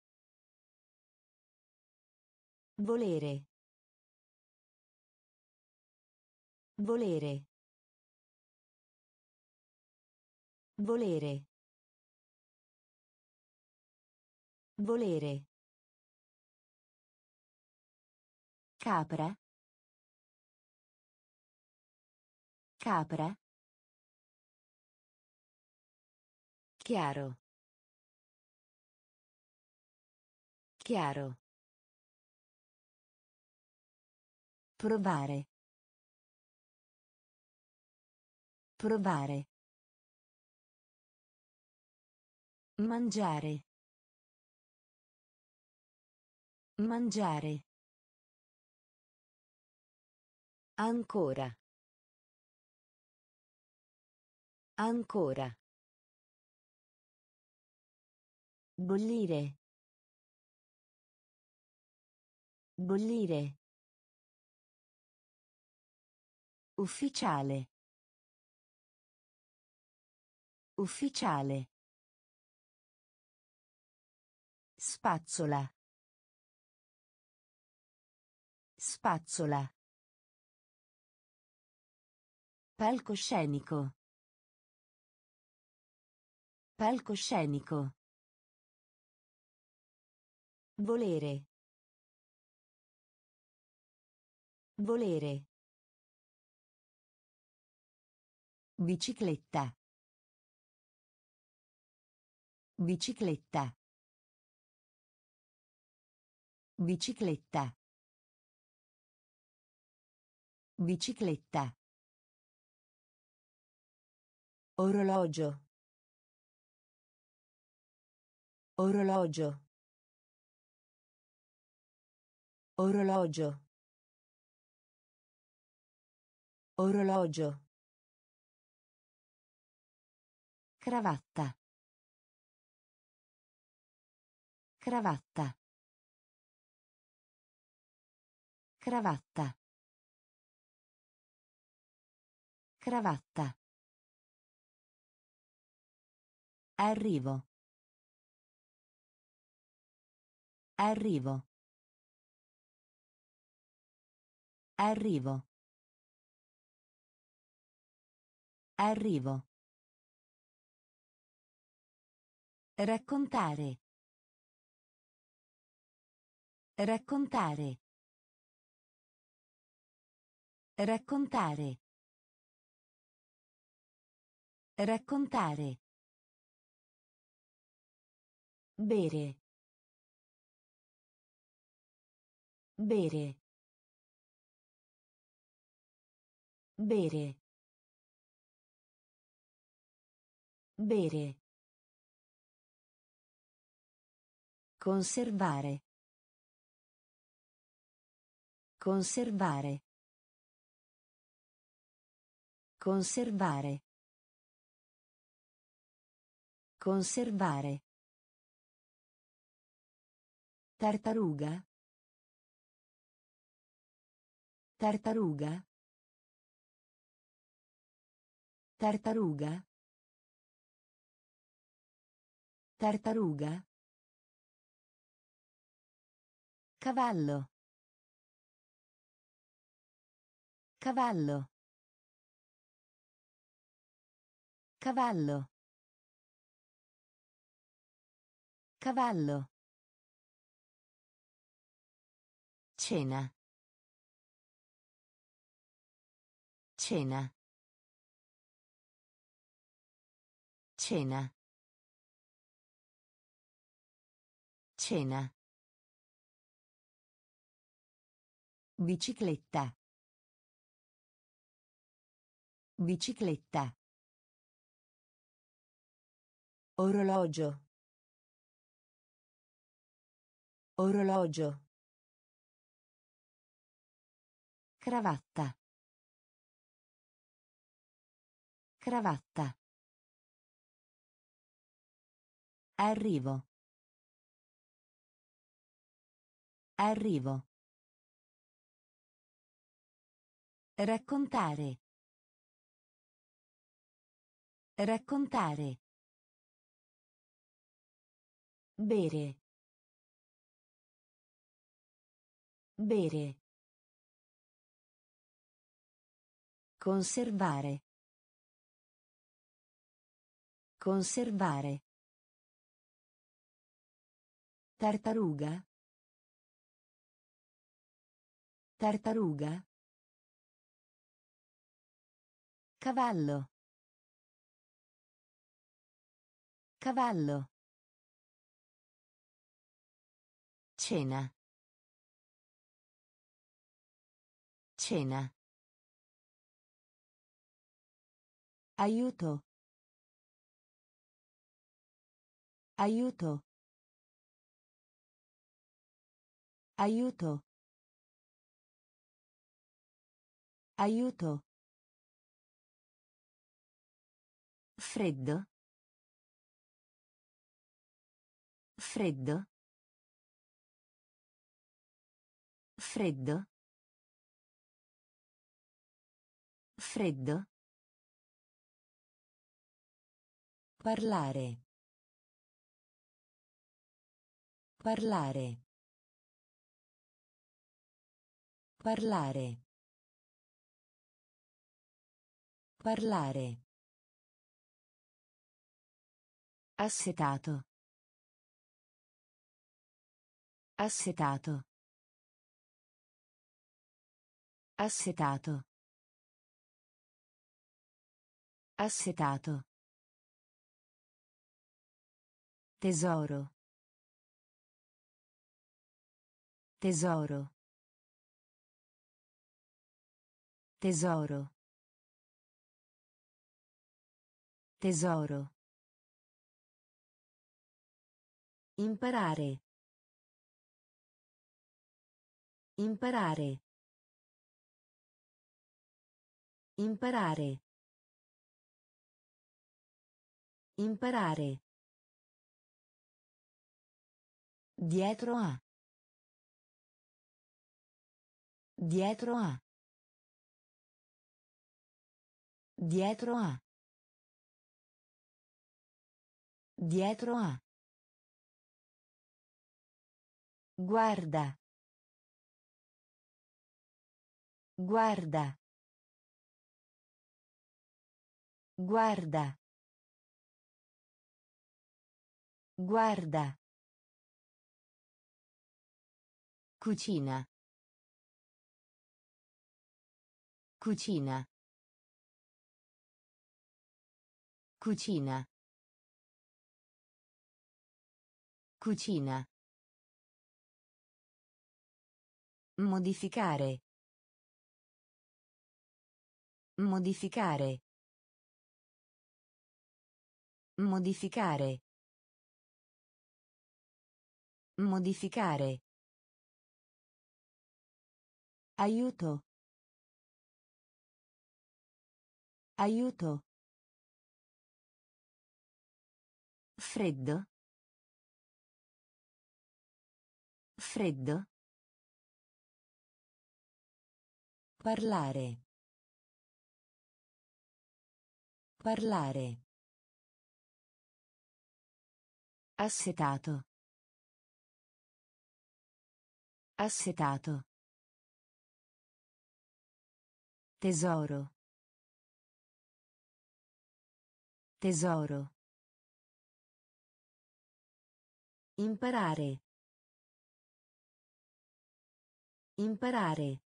Volere. Volere. Volere. Volere. Capra. Capra. Chiaro. Chiaro. Provare. Provare. Mangiare. Mangiare. Ancora. Ancora. Bollire. Bollire. Ufficiale. Ufficiale. Spazzola. Spazzola. Palcoscenico. Palcoscenico. Volere. Volere. Bicicletta. Bicicletta. Bicicletta. Bicicletta. Orologio. Orologio. Orologio. Orologio. Cravatta. Cravatta. Cravatta. Cravatta. Arrivo. Arrivo. Arrivo. Arrivo. Raccontare. Raccontare. Raccontare. Raccontare. Bere. Bere. Bere. Bere. Conservare. Conservare. Conservare. Conservare. Tartaruga. Tartaruga. Tartaruga. Tartaruga. Cavallo. Cavallo. Cavallo. Cavallo. Cena. Cena. Cena. Cena. Bicicletta. Bicicletta. Orologio. Orologio. Cravatta. Cravatta. Arrivo. Arrivo. Raccontare. Raccontare. Bere. Bere. Conservare. Conservare. Tartaruga. Tartaruga. Cavallo. Cavallo. Cena. Cena. Aiuto. Aiuto. Aiuto. Aiuto. Freddo. Freddo. Freddo. Freddo. Parlare. Parlare. Parlare. Parlare. Assetato. Assetato. Assetato. Assetato. Tesoro. Tesoro. Tesoro. Tesoro. Imparare. Imparare. Imparare. Imparare. Dietro a. Dietro a. Dietro a. Dietro a. Guarda. Guarda. Guarda. Guarda. Cucina. Cucina. Cucina. Cucina. Modificare. Modificare. Modificare. Modificare. Aiuto. Aiuto. Freddo. Freddo. Parlare. Parlare. Assetato. Assetato. Tesoro. Tesoro. Imparare. Imparare.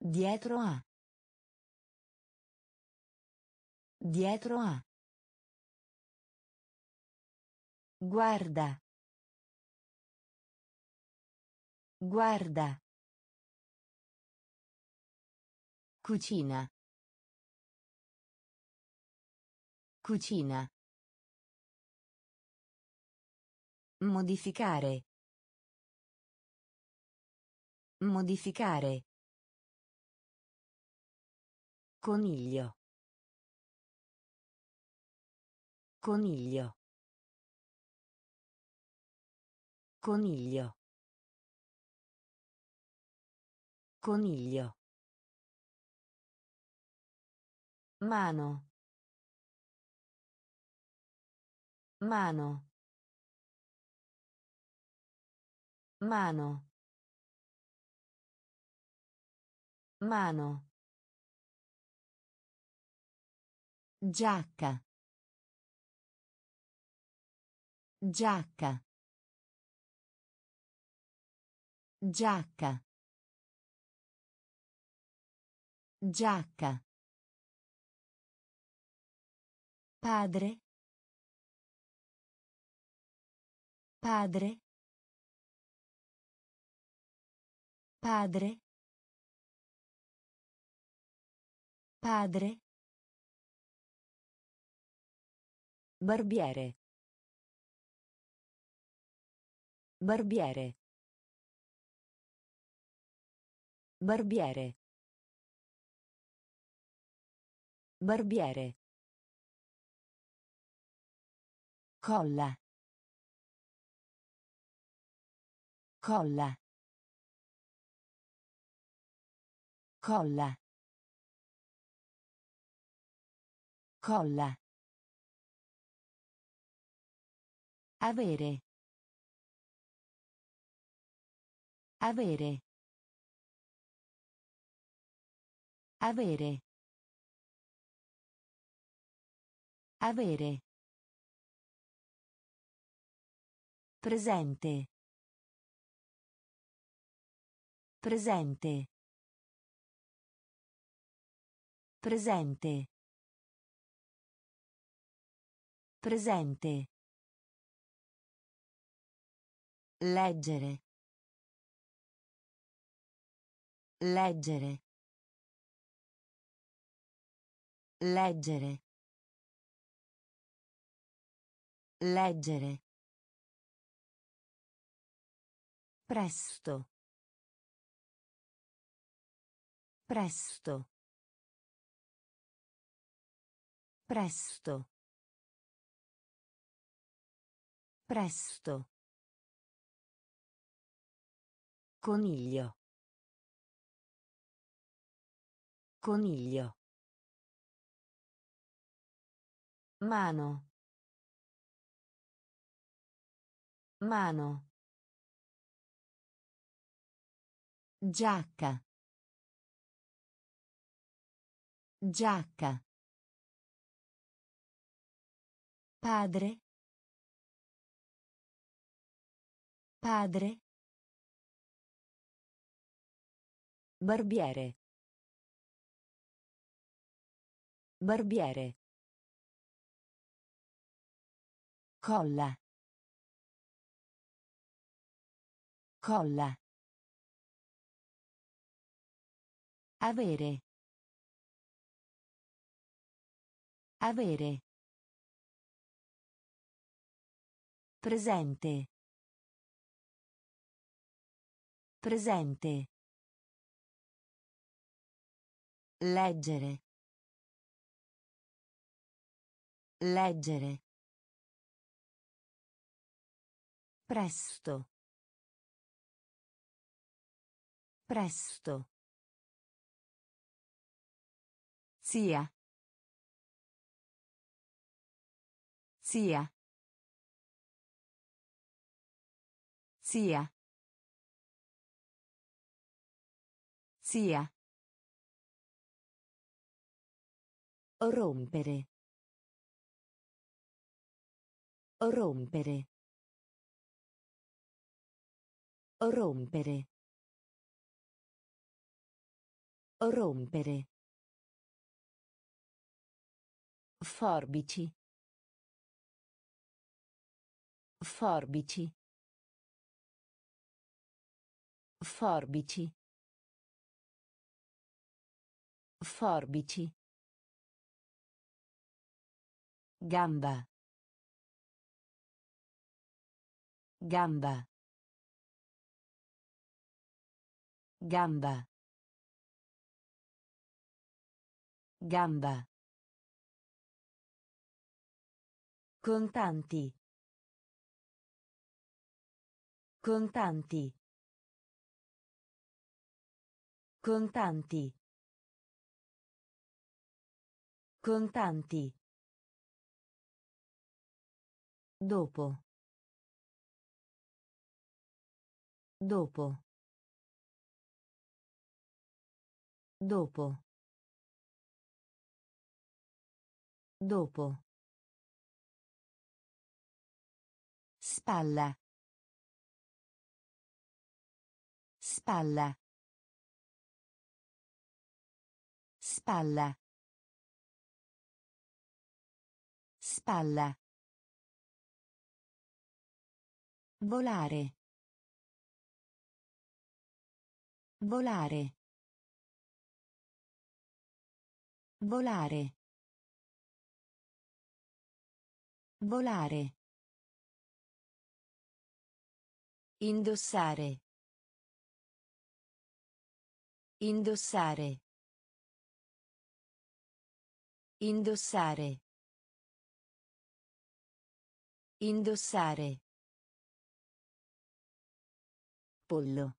Dietro a. Dietro a. Guarda. Guarda. Cucina. Cucina. Modificare. Modificare. Coniglio. Coniglio. Coniglio. Coniglio. Mano. Mano. Mano. Mano. Giacca. Giacca. Giacca. Giacca. Padre. Padre. Padre. Padre. Barbiere. Barbiere. Barbiere. Barbiere. Colla. Colla. Colla. Colla. Avere. Avere. Avere. Avere. Presente. Presente. Presente. Presente. Leggere. Leggere. Leggere. Leggere. Presto. Presto. Presto. Presto. Coniglio. Coniglio. Mano. Mano. Giacca. Giacca. Padre. Padre. Barbiere. Barbiere. Colla. Colla. Avere. Avere. Presente. Presente. Leggere. Leggere. Presto. Presto. Zia. Zia. Zia. Zia. Rompere. Rompere. Rompere. Rompere. Forbici. Forbici. Forbici. Forbici. Gamba. Gamba. Gamba. Gamba. Contanti. Contanti. Contanti. Contanti. Dopo. Dopo. Dopo. Dopo. Spalla. Spalla. Spalla. Spalla. Volare. Volare. Volare. Volare. Indossare. Indossare. Indossare. Indossare. Pollo.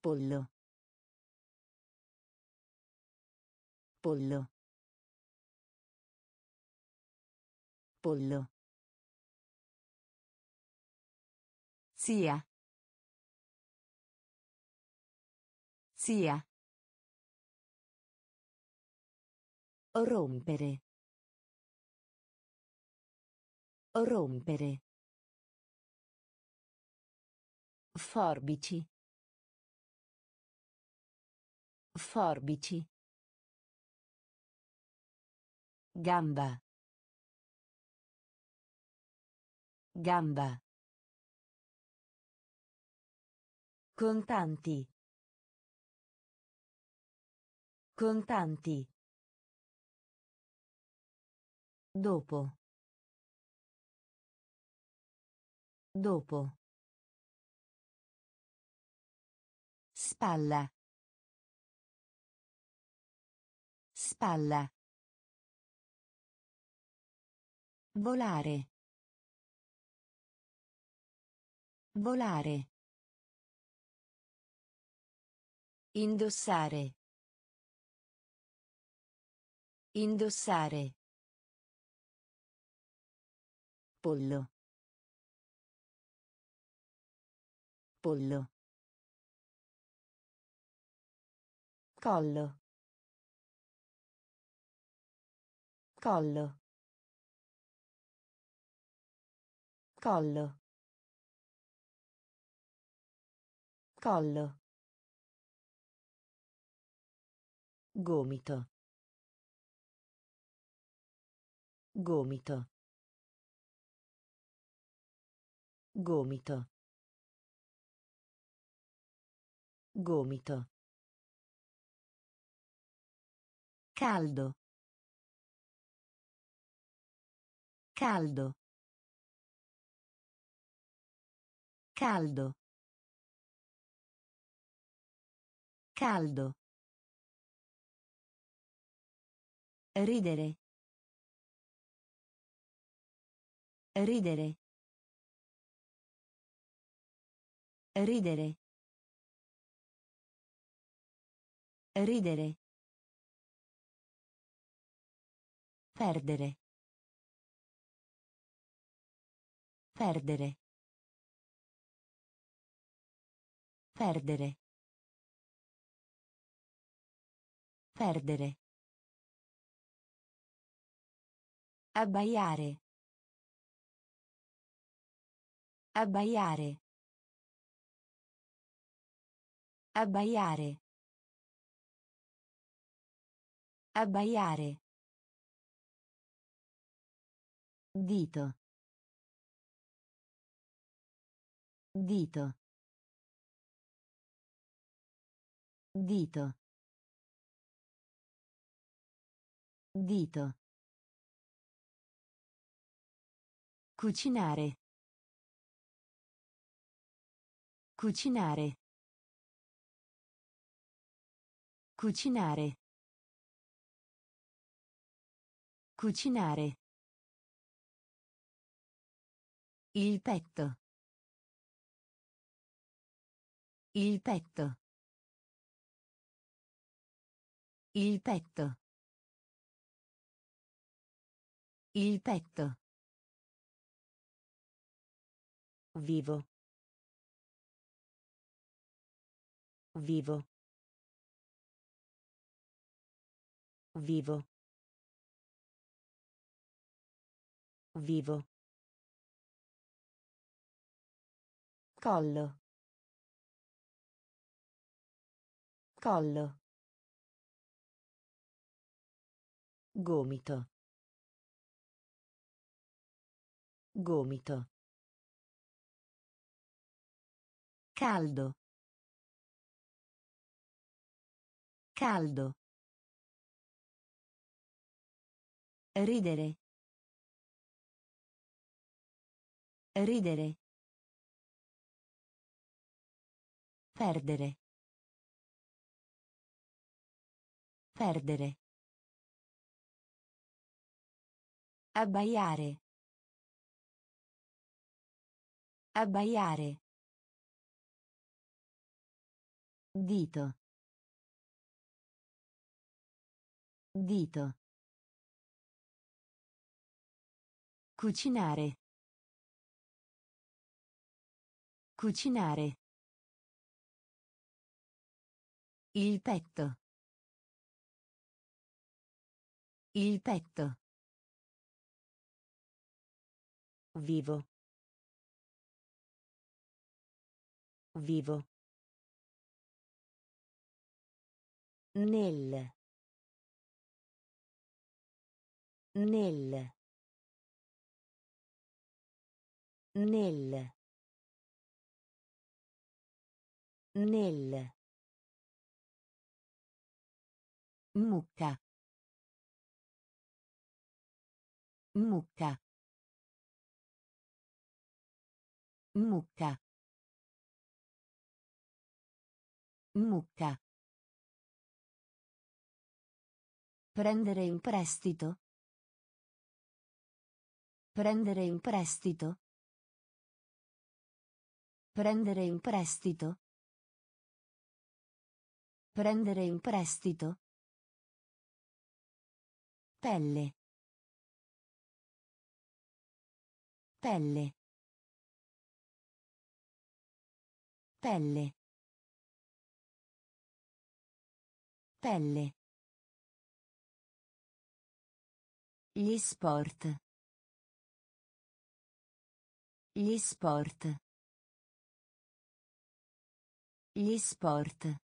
Pollo. Pollo. Pollo. Zia. Zia. Rompere. Rompere. Forbici. Forbici. Gamba. Gamba. Contanti. Contanti. Dopo. Dopo. Spalla. Spalla. Volare. Volare. Indossare. Indossare. Pollo. Pollo. Collo. Collo. Collo. Collo. Gomito. Gomito. Gomito. Gomito. Caldo. Caldo. Caldo. Caldo. Ridere. Ridere. Ridere. Ridere. Perdere. Perdere. Perdere. Perdere. Abbaiare. Abbaiare. Abbaiare. Abbaiare. Dito. Dito. Dito. Dito. Cucinare. Cucinare. Cucinare. Cucinare. Il petto. Il petto. Il petto. Il petto. Vivo. Vivo. Vivo. Vivo. Collo. Collo. Gomito. Gomito. Caldo. Caldo. Ridere. Ridere. Perdere. Perdere. Abbaiare. Abbaiare. Dito. Dito. Cucinare. Cucinare. Il petto. Il petto. Vivo. Vivo. Nel. Nel. Nel. Nel. Mucca. Mucca. Mucca. Mucca. Prendere in prestito. Prendere in prestito. Prendere in prestito. Prendere in prestito. Pelle. Pelle. Pelle. Pelle. Gli sport. Gli sport. Gli sport.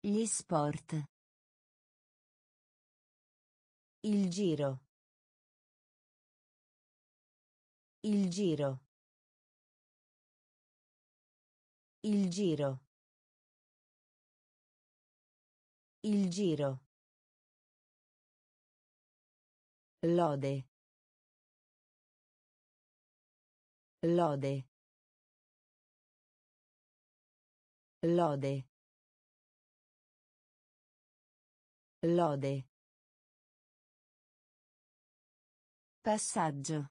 Gli sport. Il giro. Il giro. Il giro. Il giro. Lode. Lode. Lode. Lode. Passaggio.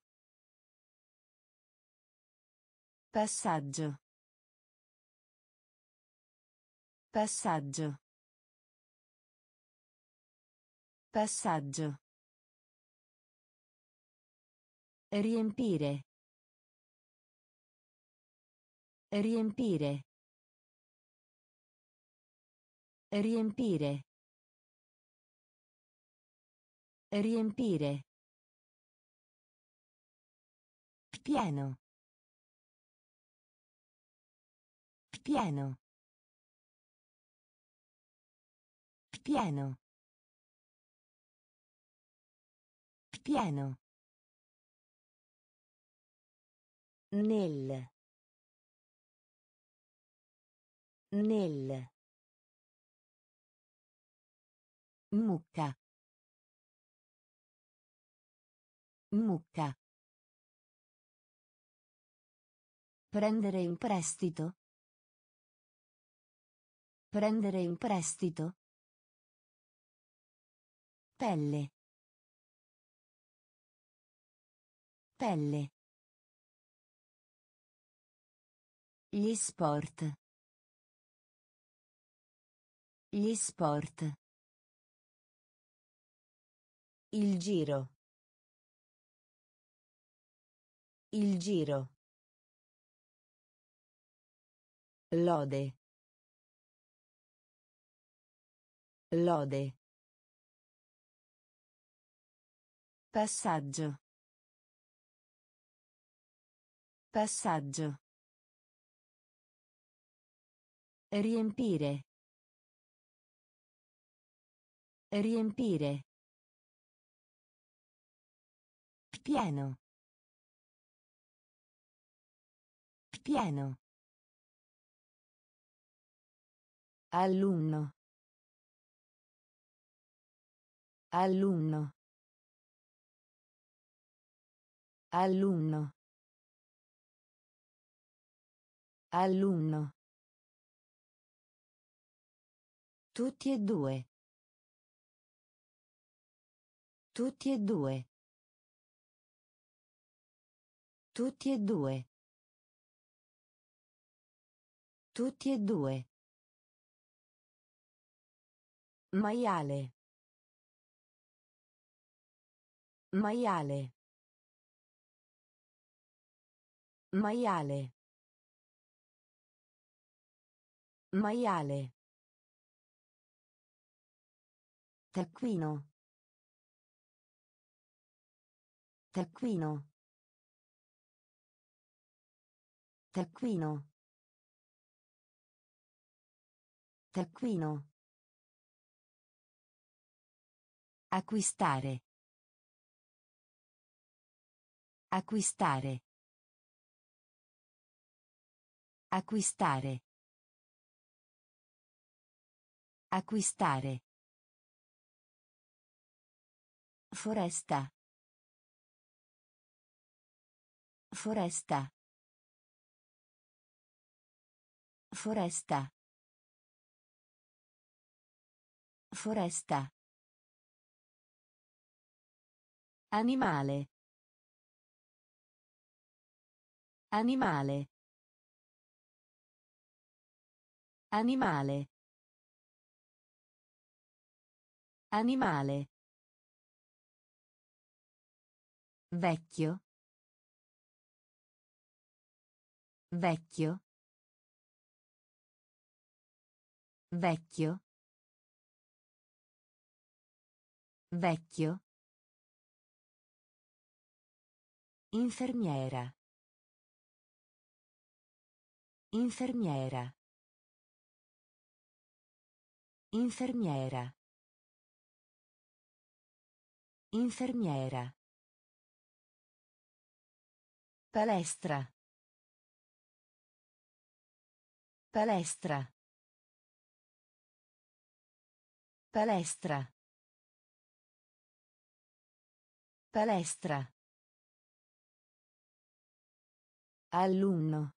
Passaggio. Passaggio. Passaggio. Riempire. Riempire. Riempire. Riempire. Pieno. Pieno. Pieno. Pieno. Nel. Nel. Mucca. Mucca. Prendere in prestito. Prendere in prestito. Pelle. Pelle. Gli sport. Gli sport. Il giro. Il giro. Lode. Lode. Passaggio. Passaggio. Riempire. Riempire. Pieno. Pieno. Alunno. Alunno. Alunno. Alunno. Tutti e due. Tutti e due. Tutti e due. Tutti e due. Maiale. Maiale. Maiale. Maiale. Taccuino. Taccuino. Taccuino. Taccuino. Acquistare. Acquistare. Acquistare. Acquistare. Foresta. Foresta. Foresta. Foresta. Animale. Animale. Animale. Animale. Vecchio. Vecchio. Vecchio. Vecchio. Infermiera. Infermiera. Infermiera. Infermiera. Palestra. Palestra. Palestra. Palestra. Alunno.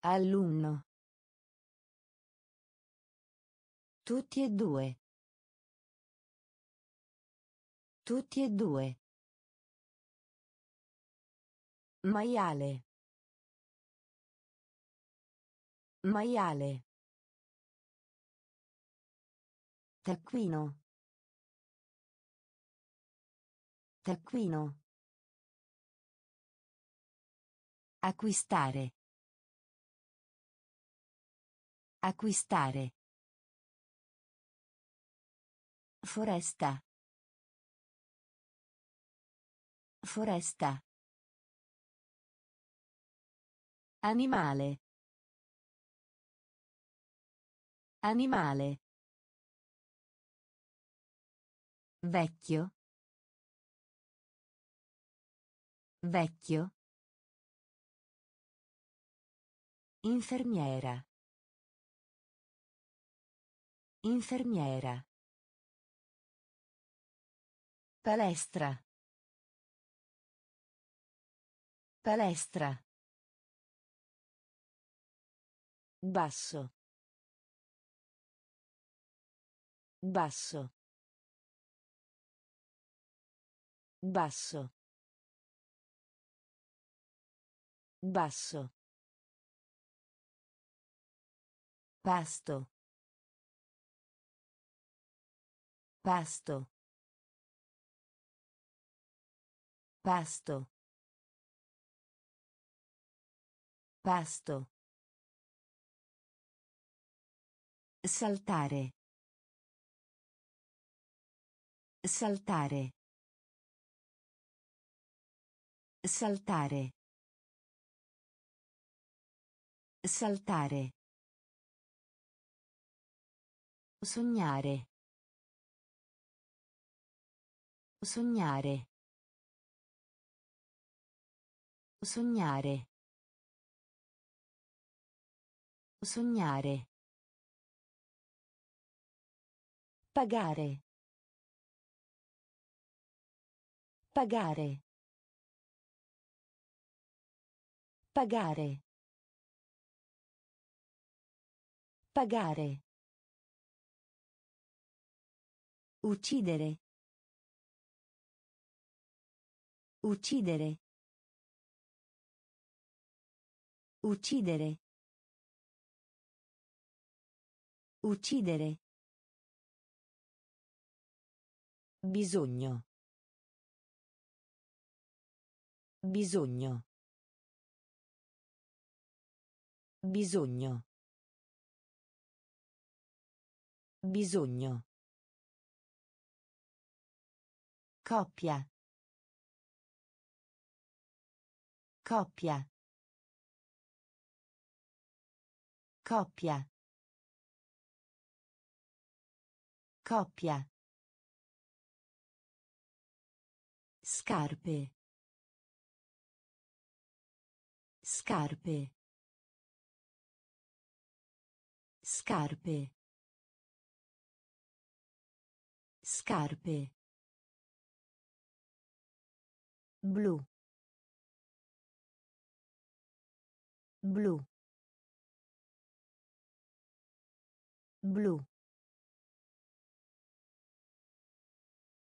Alunno. Tutti e due. Tutti e due. Maiale. Maiale. Taccuino. Taccuino. Acquistare. Acquistare. Foresta. Foresta. Animale. Animale. Vecchio. Vecchio. Infermiera. Infermiera. Palestra. Palestra. Basso. Basso. Basso. Basso. Pasto. Pasto. Pasto. Pasto. Saltare. Saltare. Saltare. Saltare. Sognare. Sognare. Sognare. Sognare. Pagare. Pagare. Pagare. Pagare. Uccidere. Uccidere. Uccidere. Uccidere. Bisogno. Bisogno. Bisogno. Bisogno. Coppia. Coppia. Coppia. Coppia. Scarpe. Scarpe. Scarpe. Scarpe. Blu. Blu. Blu.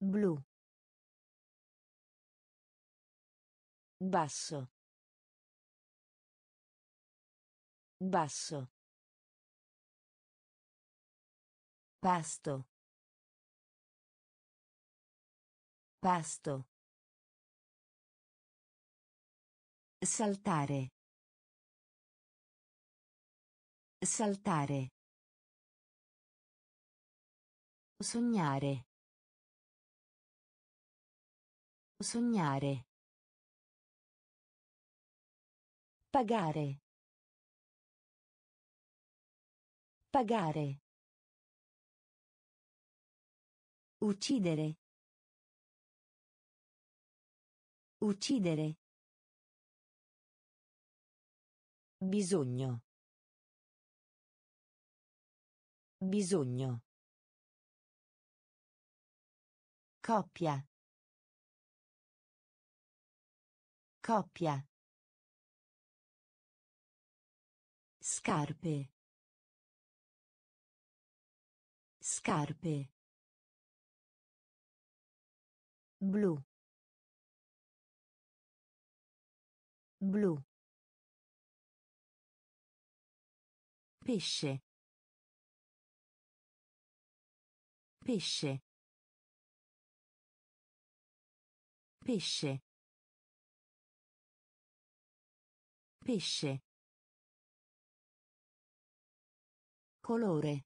Blu. Basso. Basso. Pasto. Pasto. Saltare. Saltare. Sognare. Sognare. Pagare. Pagare. Uccidere. Uccidere. Bisogno. Bisogno. Coppia. Coppia. Scarpe. Scarpe. Blu. Blu. Pesce. Pesce. Pesce. Pesce. Colore.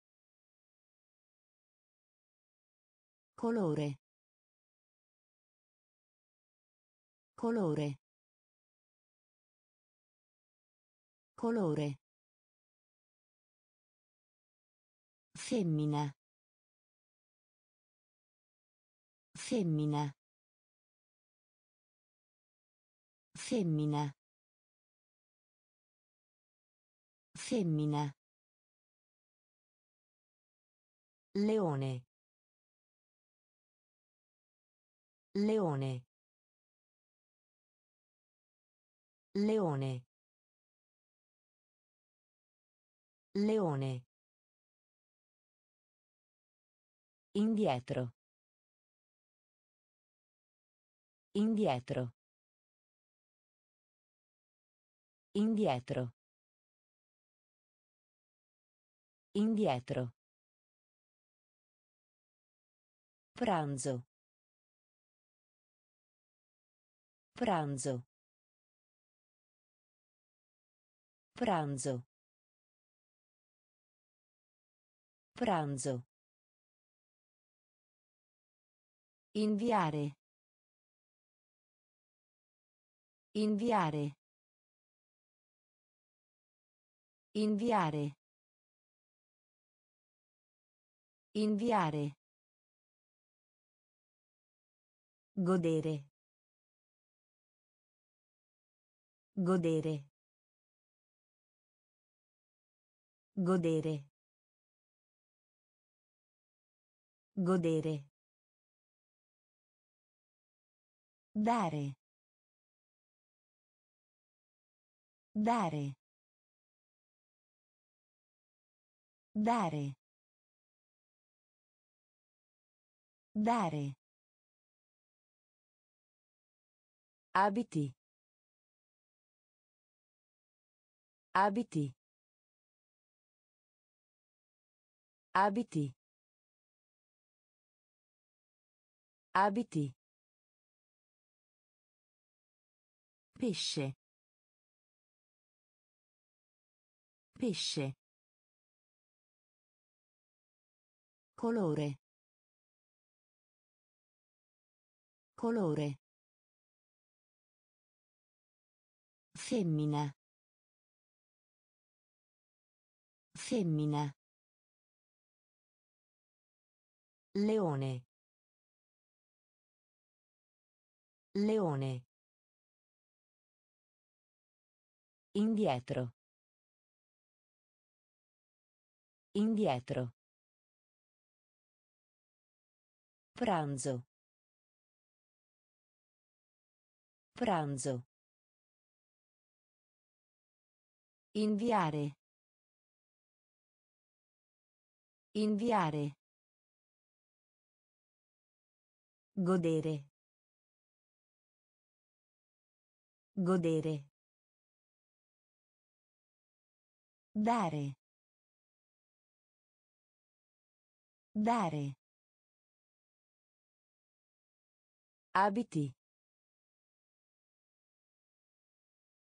Colore. Colore. Colore. Femmina. Femmina. Femmina. Femmina. Leone. Leone. Leone. Leone. Indietro. Indietro. Indietro. Indietro. Pranzo. Pranzo. Pranzo. Pranzo. Inviare. Inviare. Inviare. Inviare. Godere. Godere. Godere. Godere. Dare. Dare. Dare. Dare. Abiti. Abiti. Abiti. Abiti. Pesce. Pesce. Colore. Colore. Femmina. Femmina. Leone. Leone. Indietro. Indietro. Pranzo. Pranzo. Inviare. Inviare. Godere. Godere. Dare. Dare. Abiti.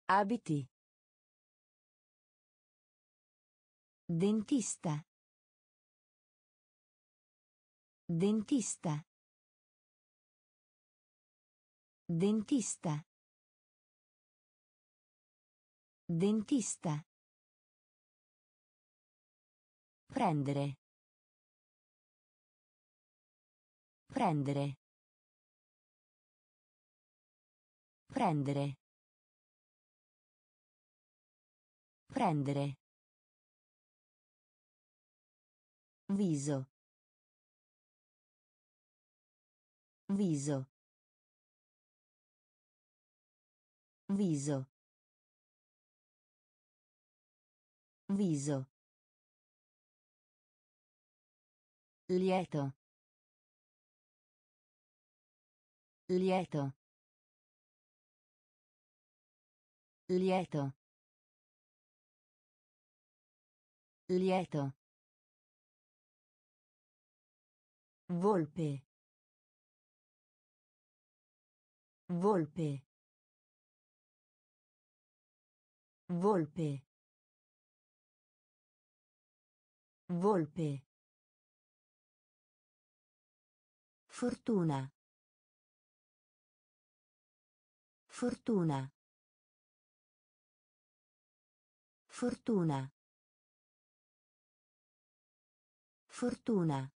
Abiti. Dentista. Dentista. Dentista. Dentista. Prendere. Prendere. Prendere. Prendere. Viso. Viso. Viso. Viso. Lieto. Lieto. Lieto. Lieto. Volpe. Volpe. Volpe. Volpe. Fortuna. Fortuna. Fortuna. Fortuna.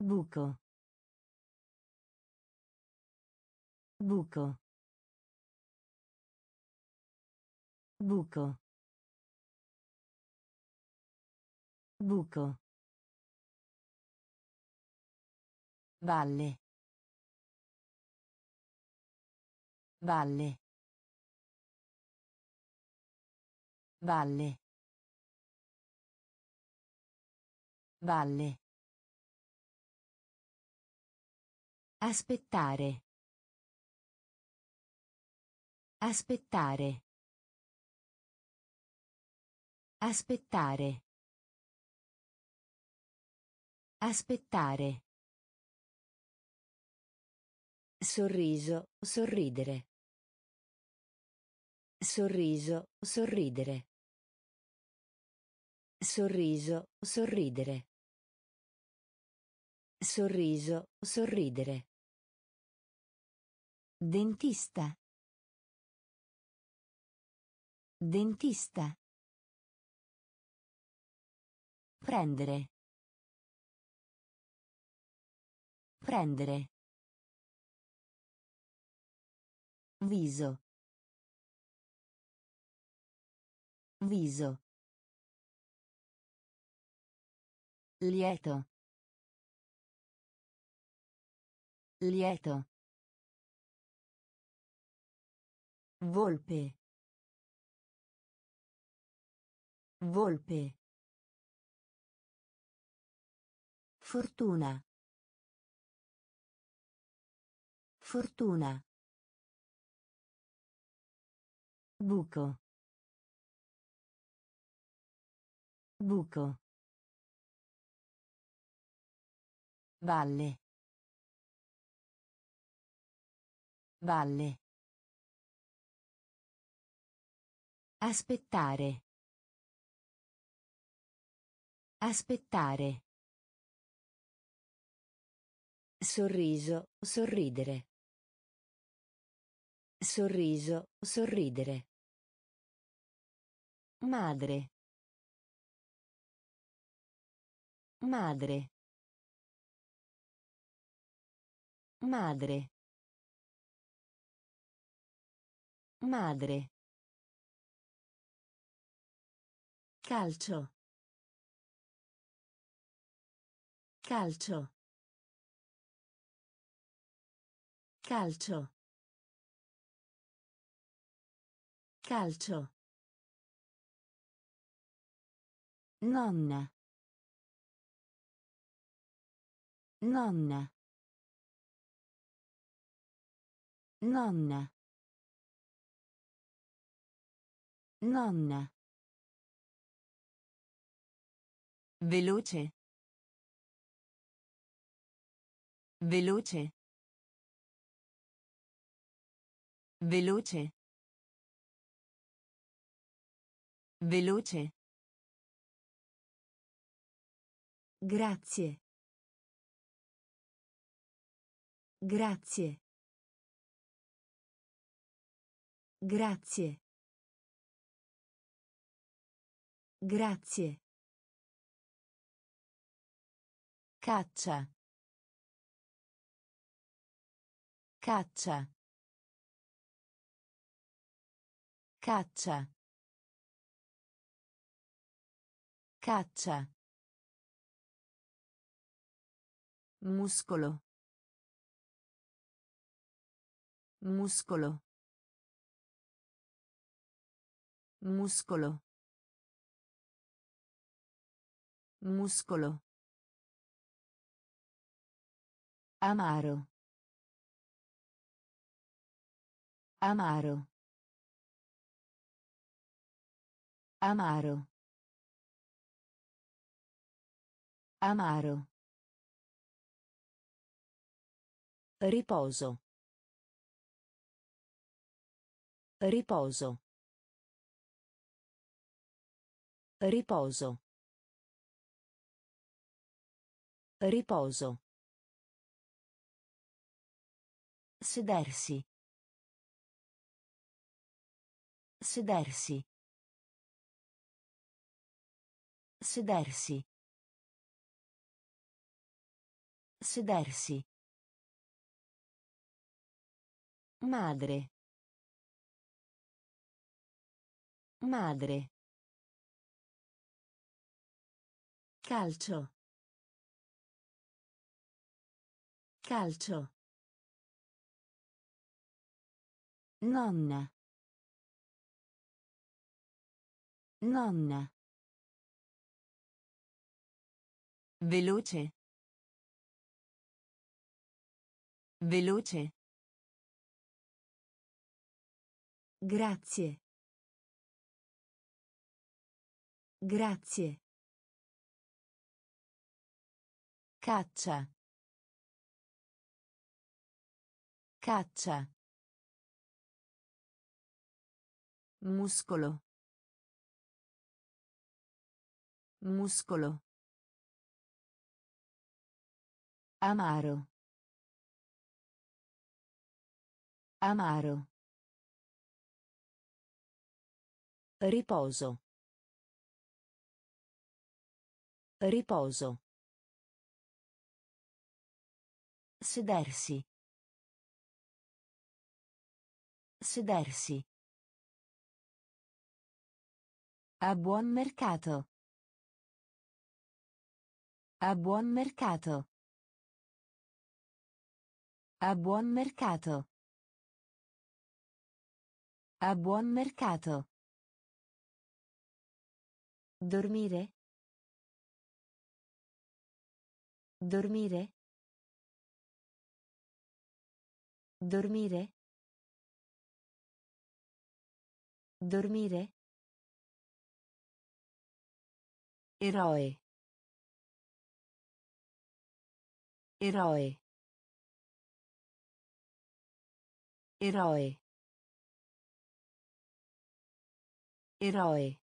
Buco. Buco. Buco. Buco. Valle. Valle. Valle. Valle. Aspettare. Aspettare. Aspettare. Aspettare. Sorriso, sorridere. Sorriso, sorridere. Sorriso, sorridere. Sorriso, sorridere. Dentista. Dentista. Prendere. Prendere. Viso. Viso. Lieto. Lieto. Volpe. Volpe. Fortuna. Fortuna. Buco. Buco. Valle. Valle. Aspettare. Aspettare. Sorriso, sorridere. Sorriso, sorridere. Madre. Madre. Madre. Madre. Calcio. Calcio. Calcio. Calcio. Nonna. Nonna. Nonna. Nonna. Veloce. Veloce. Veloce. Veloce. Grazie. Grazie. Grazie. Grazie. Caccia. Caccia. Caccia. Caccia. Muscolo. Muscolo. Muscolo. Muscolo. Amaro. Amaro. Amaro. Amaro. Riposo. Riposo. Riposo. Riposo. Sedersi. Sedersi. Sedersi. Sedersi. Madre. Madre. Calcio. Calcio. Nonna. Nonna. Veloce. Veloce. Grazie. Grazie. Caccia. Caccia. Muscolo. Muscolo. Amaro. Amaro. Riposo. Riposo. Sedersi. Sedersi. A buon mercato. A buon mercato. A buon mercato. A buon mercato. Dormire. Dormire. Dormire. Dormire. Eroe. Eroe. Eroe. Eroe.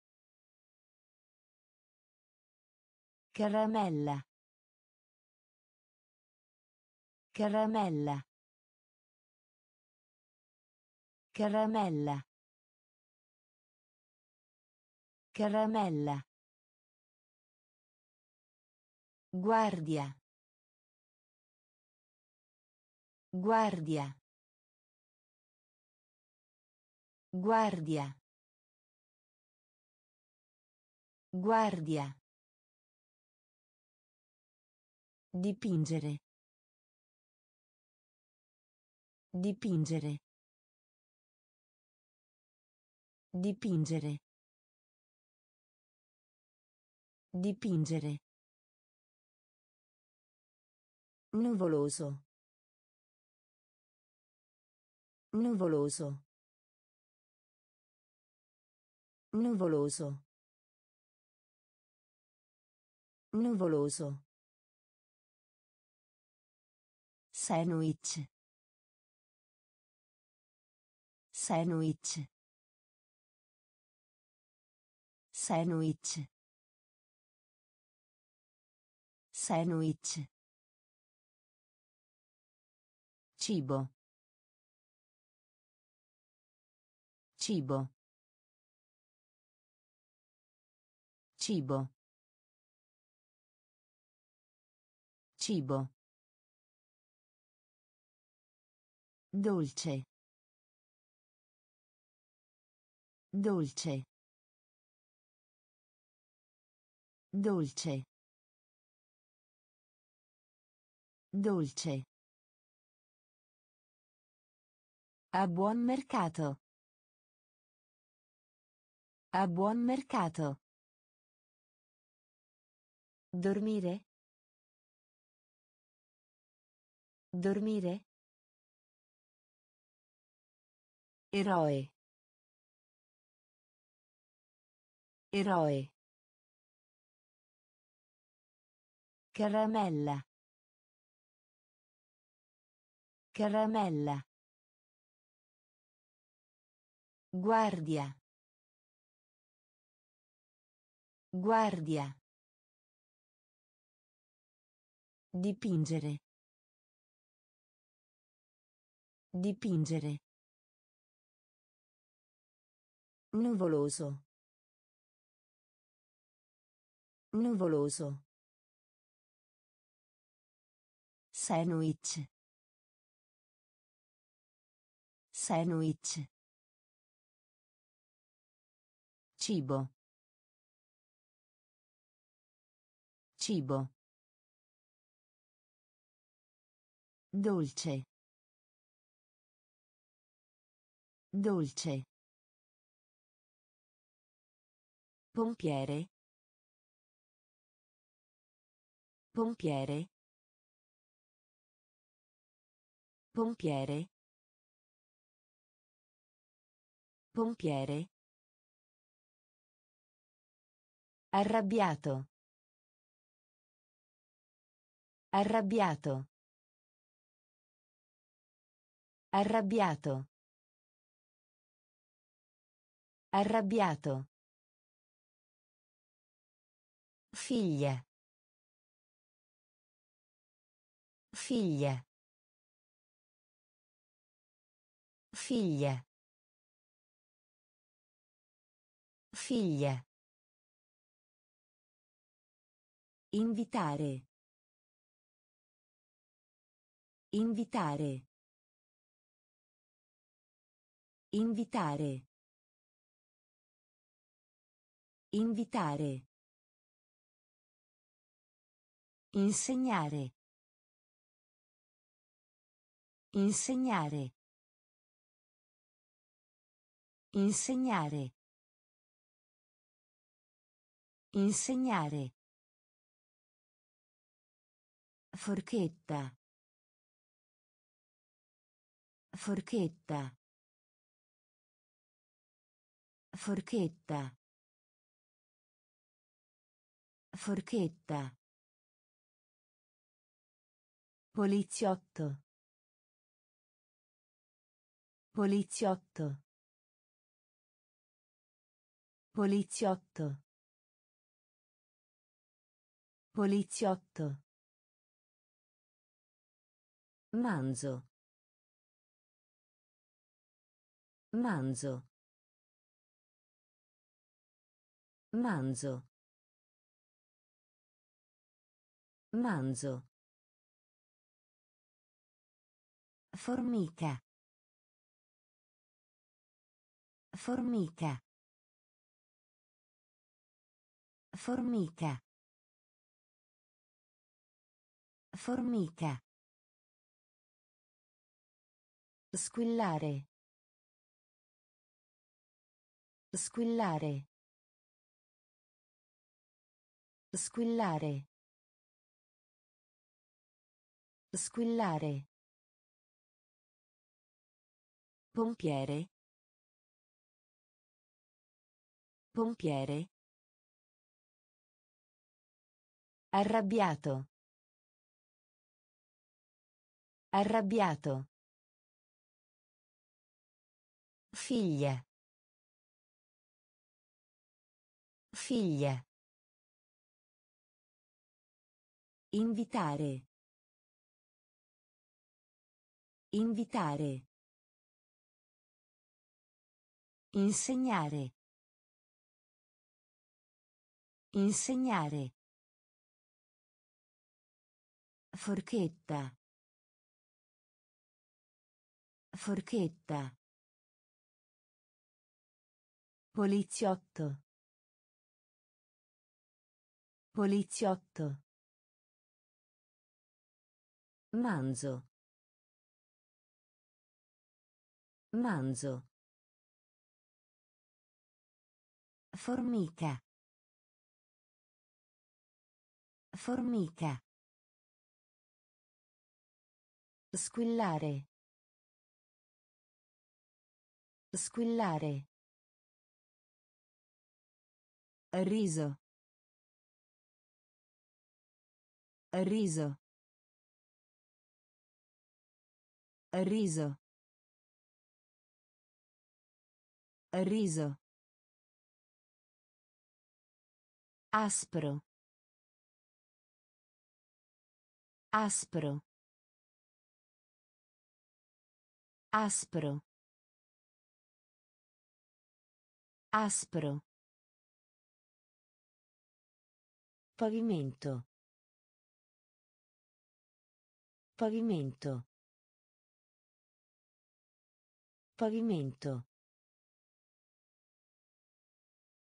Caramella. Caramella. Caramella. Caramella. Guardia. Guardia. Guardia. Guardia. Dipingere. Dipingere. Dipingere. Dipingere. Nuvoloso. Nuvoloso. Nuvoloso. Nuvoloso. Sandwich. Sandwich. Sandwich. Sandwich. Cibo. Cibo. Cibo. Cibo. Dolce. Dolce. Dolce. Dolce. A buon mercato. A buon mercato. Dormire. Dormire. Eroe. Eroe. Caramella. Caramella. Guardia. Guardia. Dipingere. Dipingere. Nuvoloso. Nuvoloso. Sandwich. Sandwich. Cibo. Cibo. Dolce. Dolce. Pompiere. Pompiere. Pompiere. Pompiere. Arrabbiato. Arrabbiato. Arrabbiato. Arrabbiato. Figlia. Figlia. Figlia. Figlia. Invitare. Invitare. Invitare. Invitare. Insegnare. Insegnare. Insegnare. Insegnare. Forchetta. Forchetta. Forchetta. Forchetta. Poliziotto. Poliziotto. Poliziotto. Poliziotto. Manzo. Manzo. Manzo. Manzo. Formica. Formica. Formica. Formica. Squillare. Squillare. Squillare. Squillare. Pompiere. Pompiere. Arrabbiato. Arrabbiato. Figlia. Figlia. Invitare. Invitare. Insegnare. Insegnare. Forchetta. Forchetta. Poliziotto. Poliziotto. Manzo. Manzo. Formica. Formica. Squillare. Squillare. Riso. Riso. Riso. Riso. Aspro. Aspro. Aspro. Aspro. Pavimento. Pavimento. Pavimento.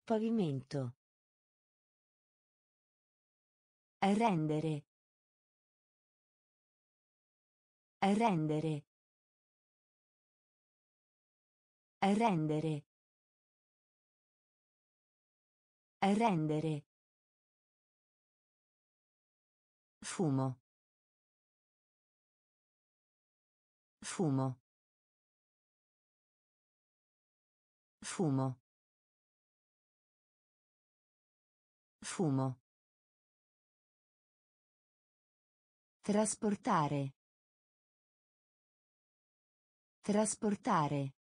Pavimento. Rendere. Rendere. Rendere. Rendere. Fumo. Fumo. Fumo. Fumo. Trasportare. Trasportare.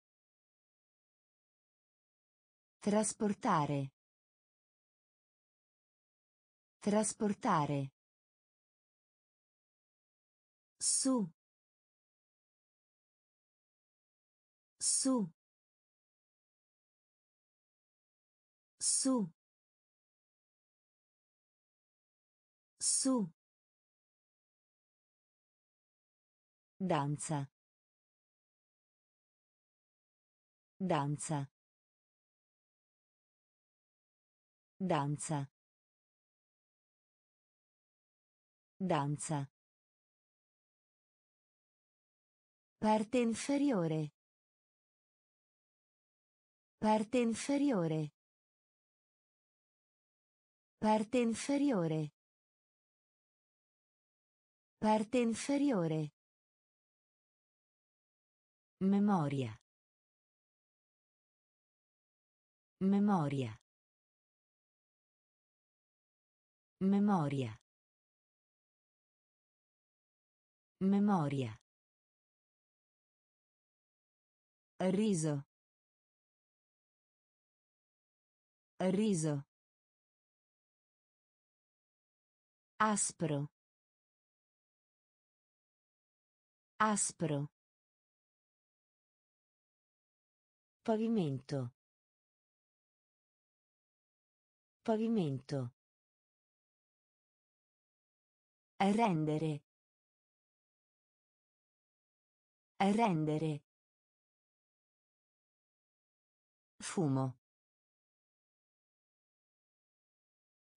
Trasportare. Trasportare. Su. Su. Su. Su. Danza. Danza. Danza. Danza. Parte inferiore. Parte inferiore. Parte inferiore. Parte inferiore. Memoria. Memoria. Memoria. Memoria. Riso. Riso. Aspro. Aspro. Pavimento. Pavimento. Rendere. Rendere. Fumo.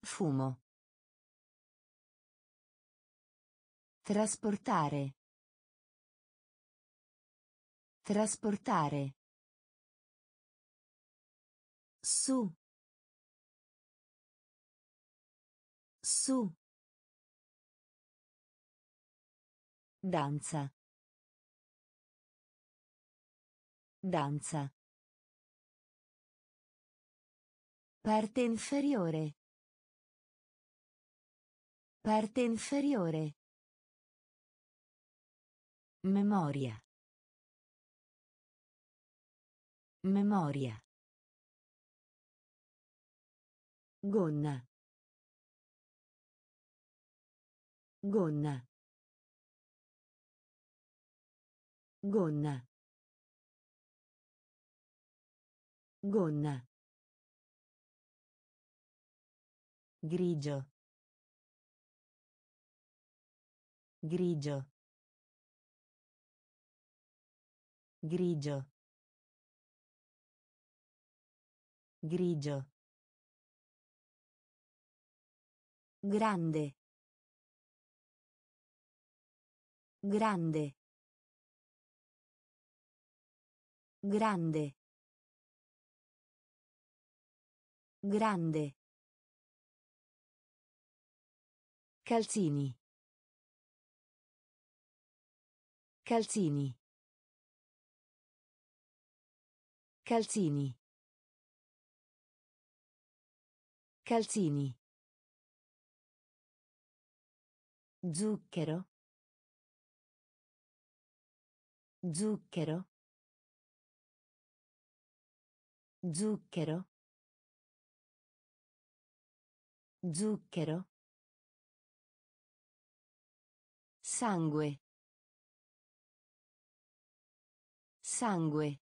Fumo. Trasportare. Trasportare. Su. Su. Danza. Danza. Parte inferiore. Parte inferiore. Memoria. Memoria. Gonna. Gonna. Gonna. Gonna. Grigio. Grigio. Grigio. Grigio. Grande. Grande. Grande. Grande. Calzini. Calzini. Calzini. Calzini. Zucchero. Zucchero. Zucchero. Zucchero. Sangue. Sangue.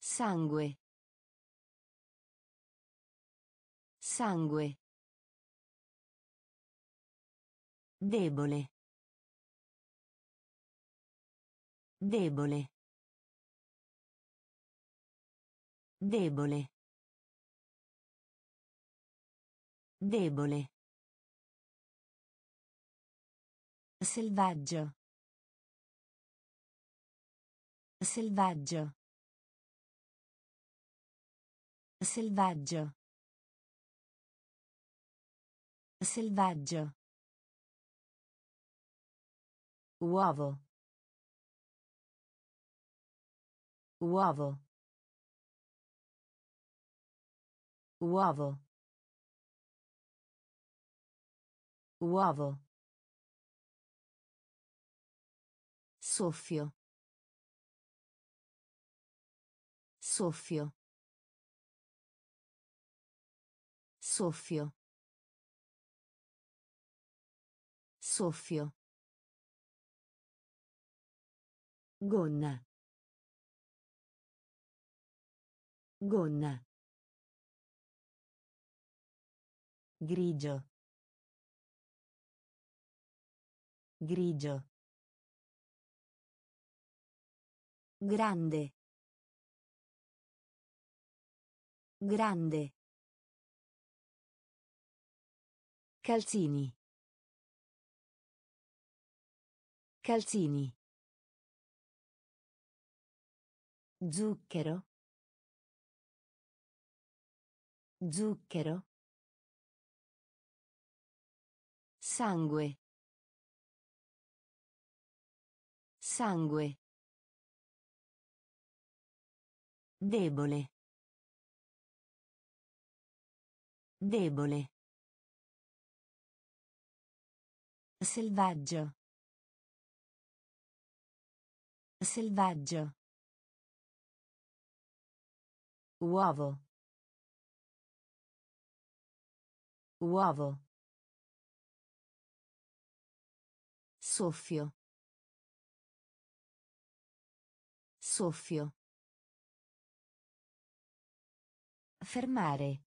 Sangue. Sangue. Debole. Debole. Debole. Debole. Selvaggio. Selvaggio. Selvaggio. Selvaggio. Uovo. Uovo. Uovo. Uovo. Soffio. Soffio. Soffio. Soffio. Gonna. Gonna. Grigio. Grigio. Grande. Grande. Calzini. Calzini. Zucchero. Zucchero. Sangue. Sangue. Debole. Debole. Selvaggio. Selvaggio. Uovo. Uovo. Soffio. Soffio. Fermare.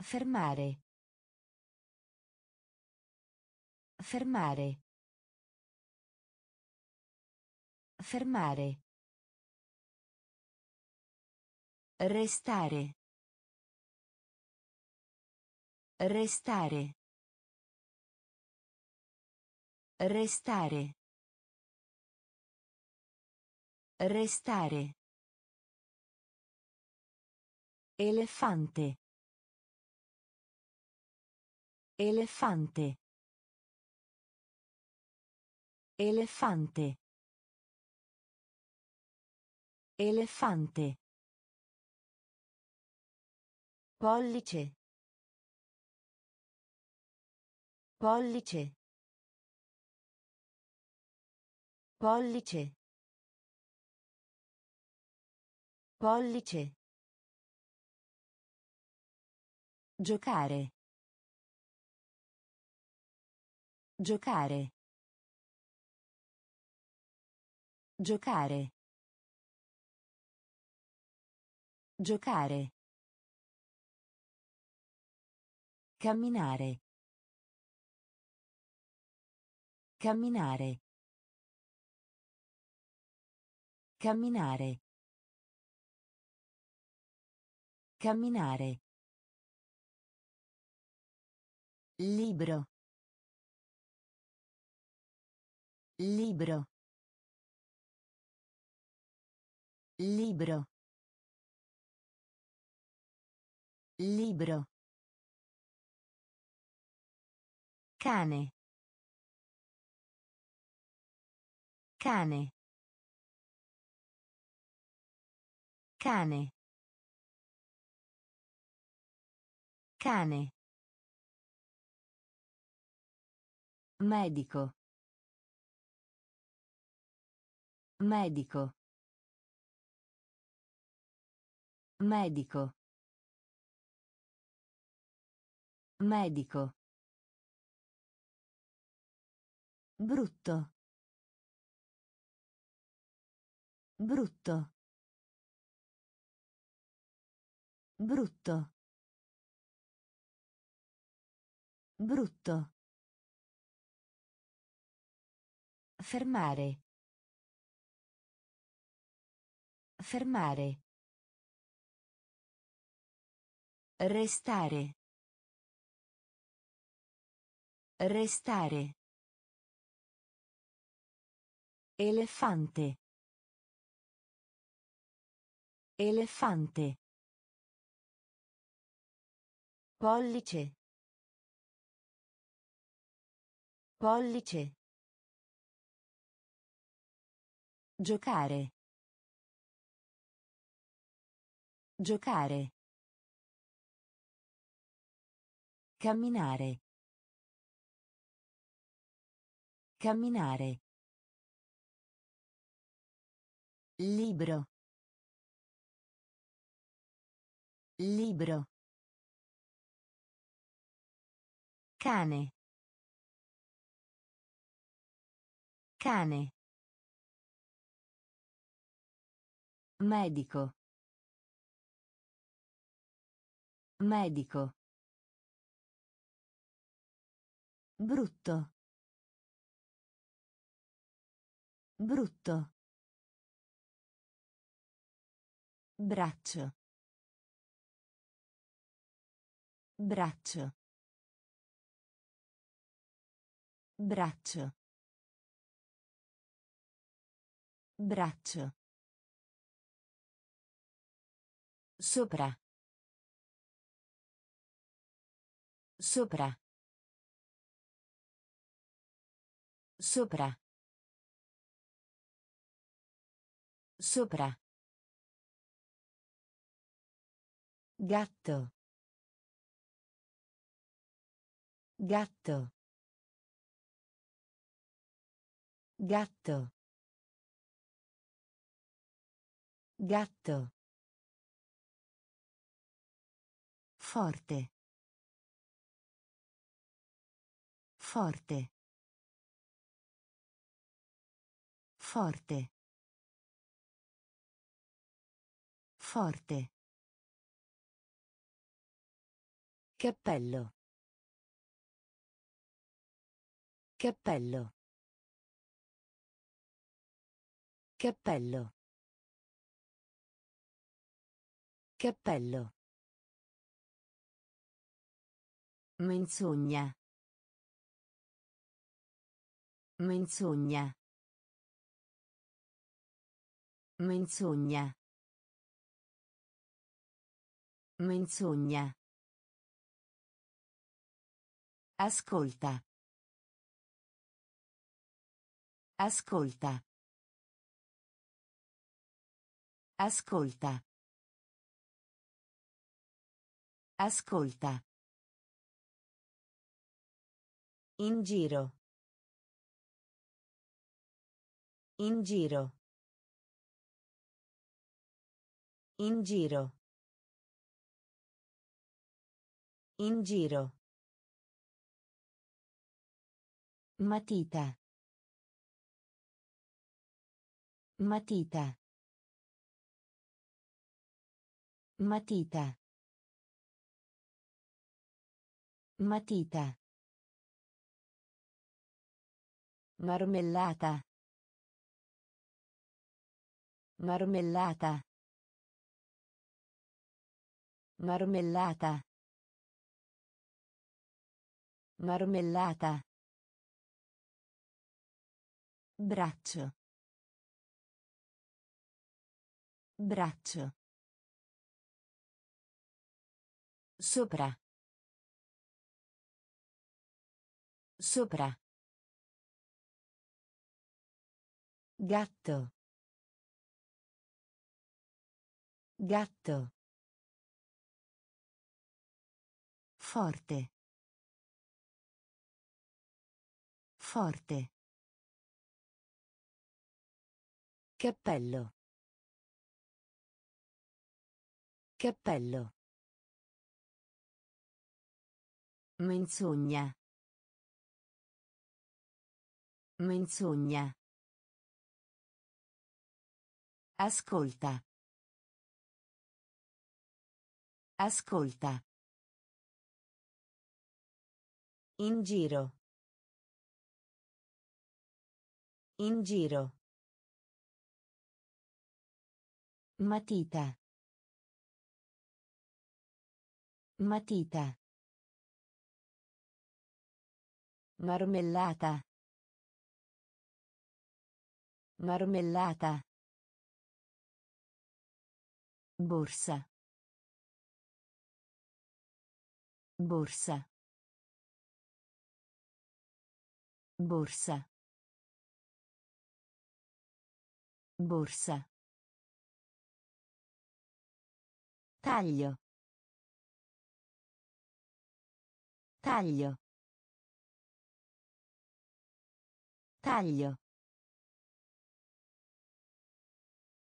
Fermare. Fermare. Fermare. Restare. Restare. Restare. Restare. Elefante. Elefante. Elefante. Elefante. Pollice. Pollice. Pollice. Pollice. Giocare. Giocare. Giocare. Giocare. Camminare. Camminare. Camminare. Camminare. Libro. Libro. Libro. Libro. Cane. Cane. Cane. Cane. Medico. Medico. Medico. Medico. Brutto. Brutto. Brutto. Brutto. Fermare. Fermare. Restare. Restare. Elefante. Elefante. Pollice. Pollice. Giocare. Giocare. Camminare. Camminare. Libro. Libro. Cane. Cane. Medico. Medico. Brutto. Brutto. Braccio. Braccio. Braccio. Braccio. Sopra. Sopra. Sopra. Sopra. Gatto. Gatto. Gatto. Gatto. Forte. Forte. Forte. Forte. Cappello. Cappello. Cappello. Cappello. Menzogna. Menzogna. Menzogna. Menzogna. Ascolta. Ascolta. Ascolta. Ascolta. In giro. In giro. In giro. In giro. Matita. Matita. Matita. Matita. Marmellata. Marmellata. Marmellata. Marmellata. Braccio. Braccio. Sopra. Sopra. Gatto. Gatto. Forte. Forte. Cappello. Cappello. Menzogna. Menzogna. Ascolta. Ascolta. In giro. In giro. Matita. Matita. Marmellata. Marmellata. Borsa. Borsa. Borsa. Borsa. Taglio. Taglio. Taglio.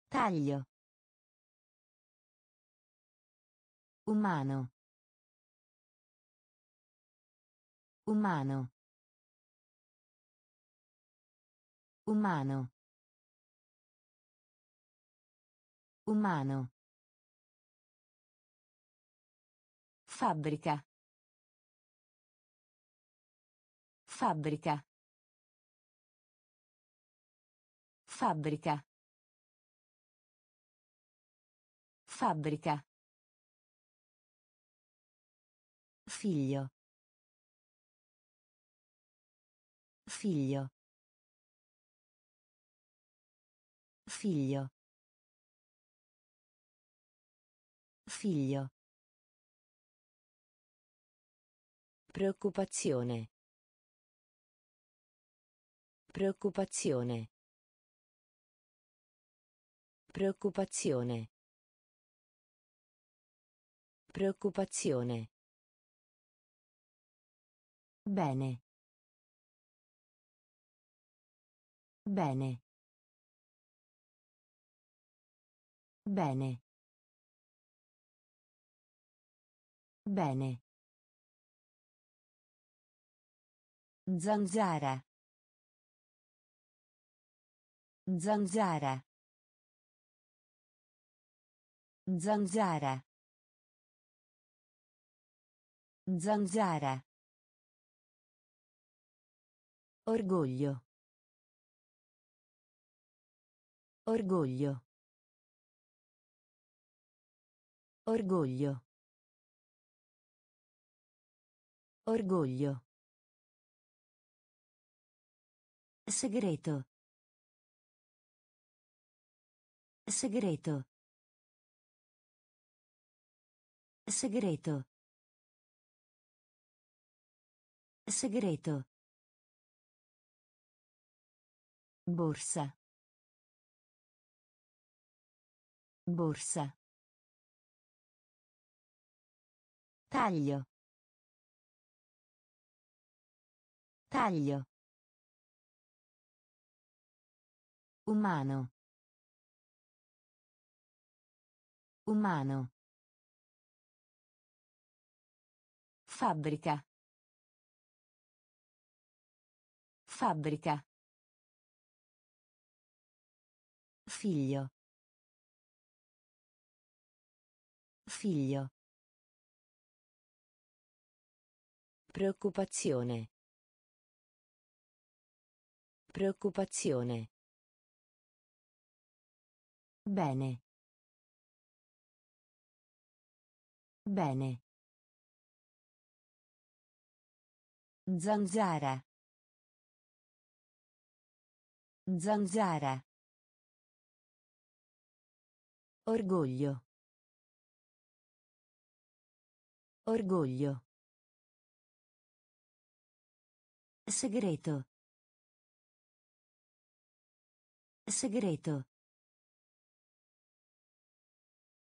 Taglio. Umano. Umano. Umano. Umano. Fabbrica. Fabbrica. Fabbrica. Fabbrica. Figlio. Figlio. Figlio. Figlio. Preoccupazione. Preoccupazione. Preoccupazione. Preoccupazione. Bene. Bene. Bene. Bene. Zanzara. Zanzara. Zanzara. Zanzara. Orgoglio. Orgoglio. Orgoglio. Orgoglio. Segreto. Segreto. Segreto. Segreto. Borsa. Borsa. Taglio. Taglio. Umano. Umano. Fabbrica. Fabbrica. Figlio. Figlio. Preoccupazione. Preoccupazione. Bene. Bene. Zanzara. Zanzara. Orgoglio. Orgoglio. Segreto. Segreto.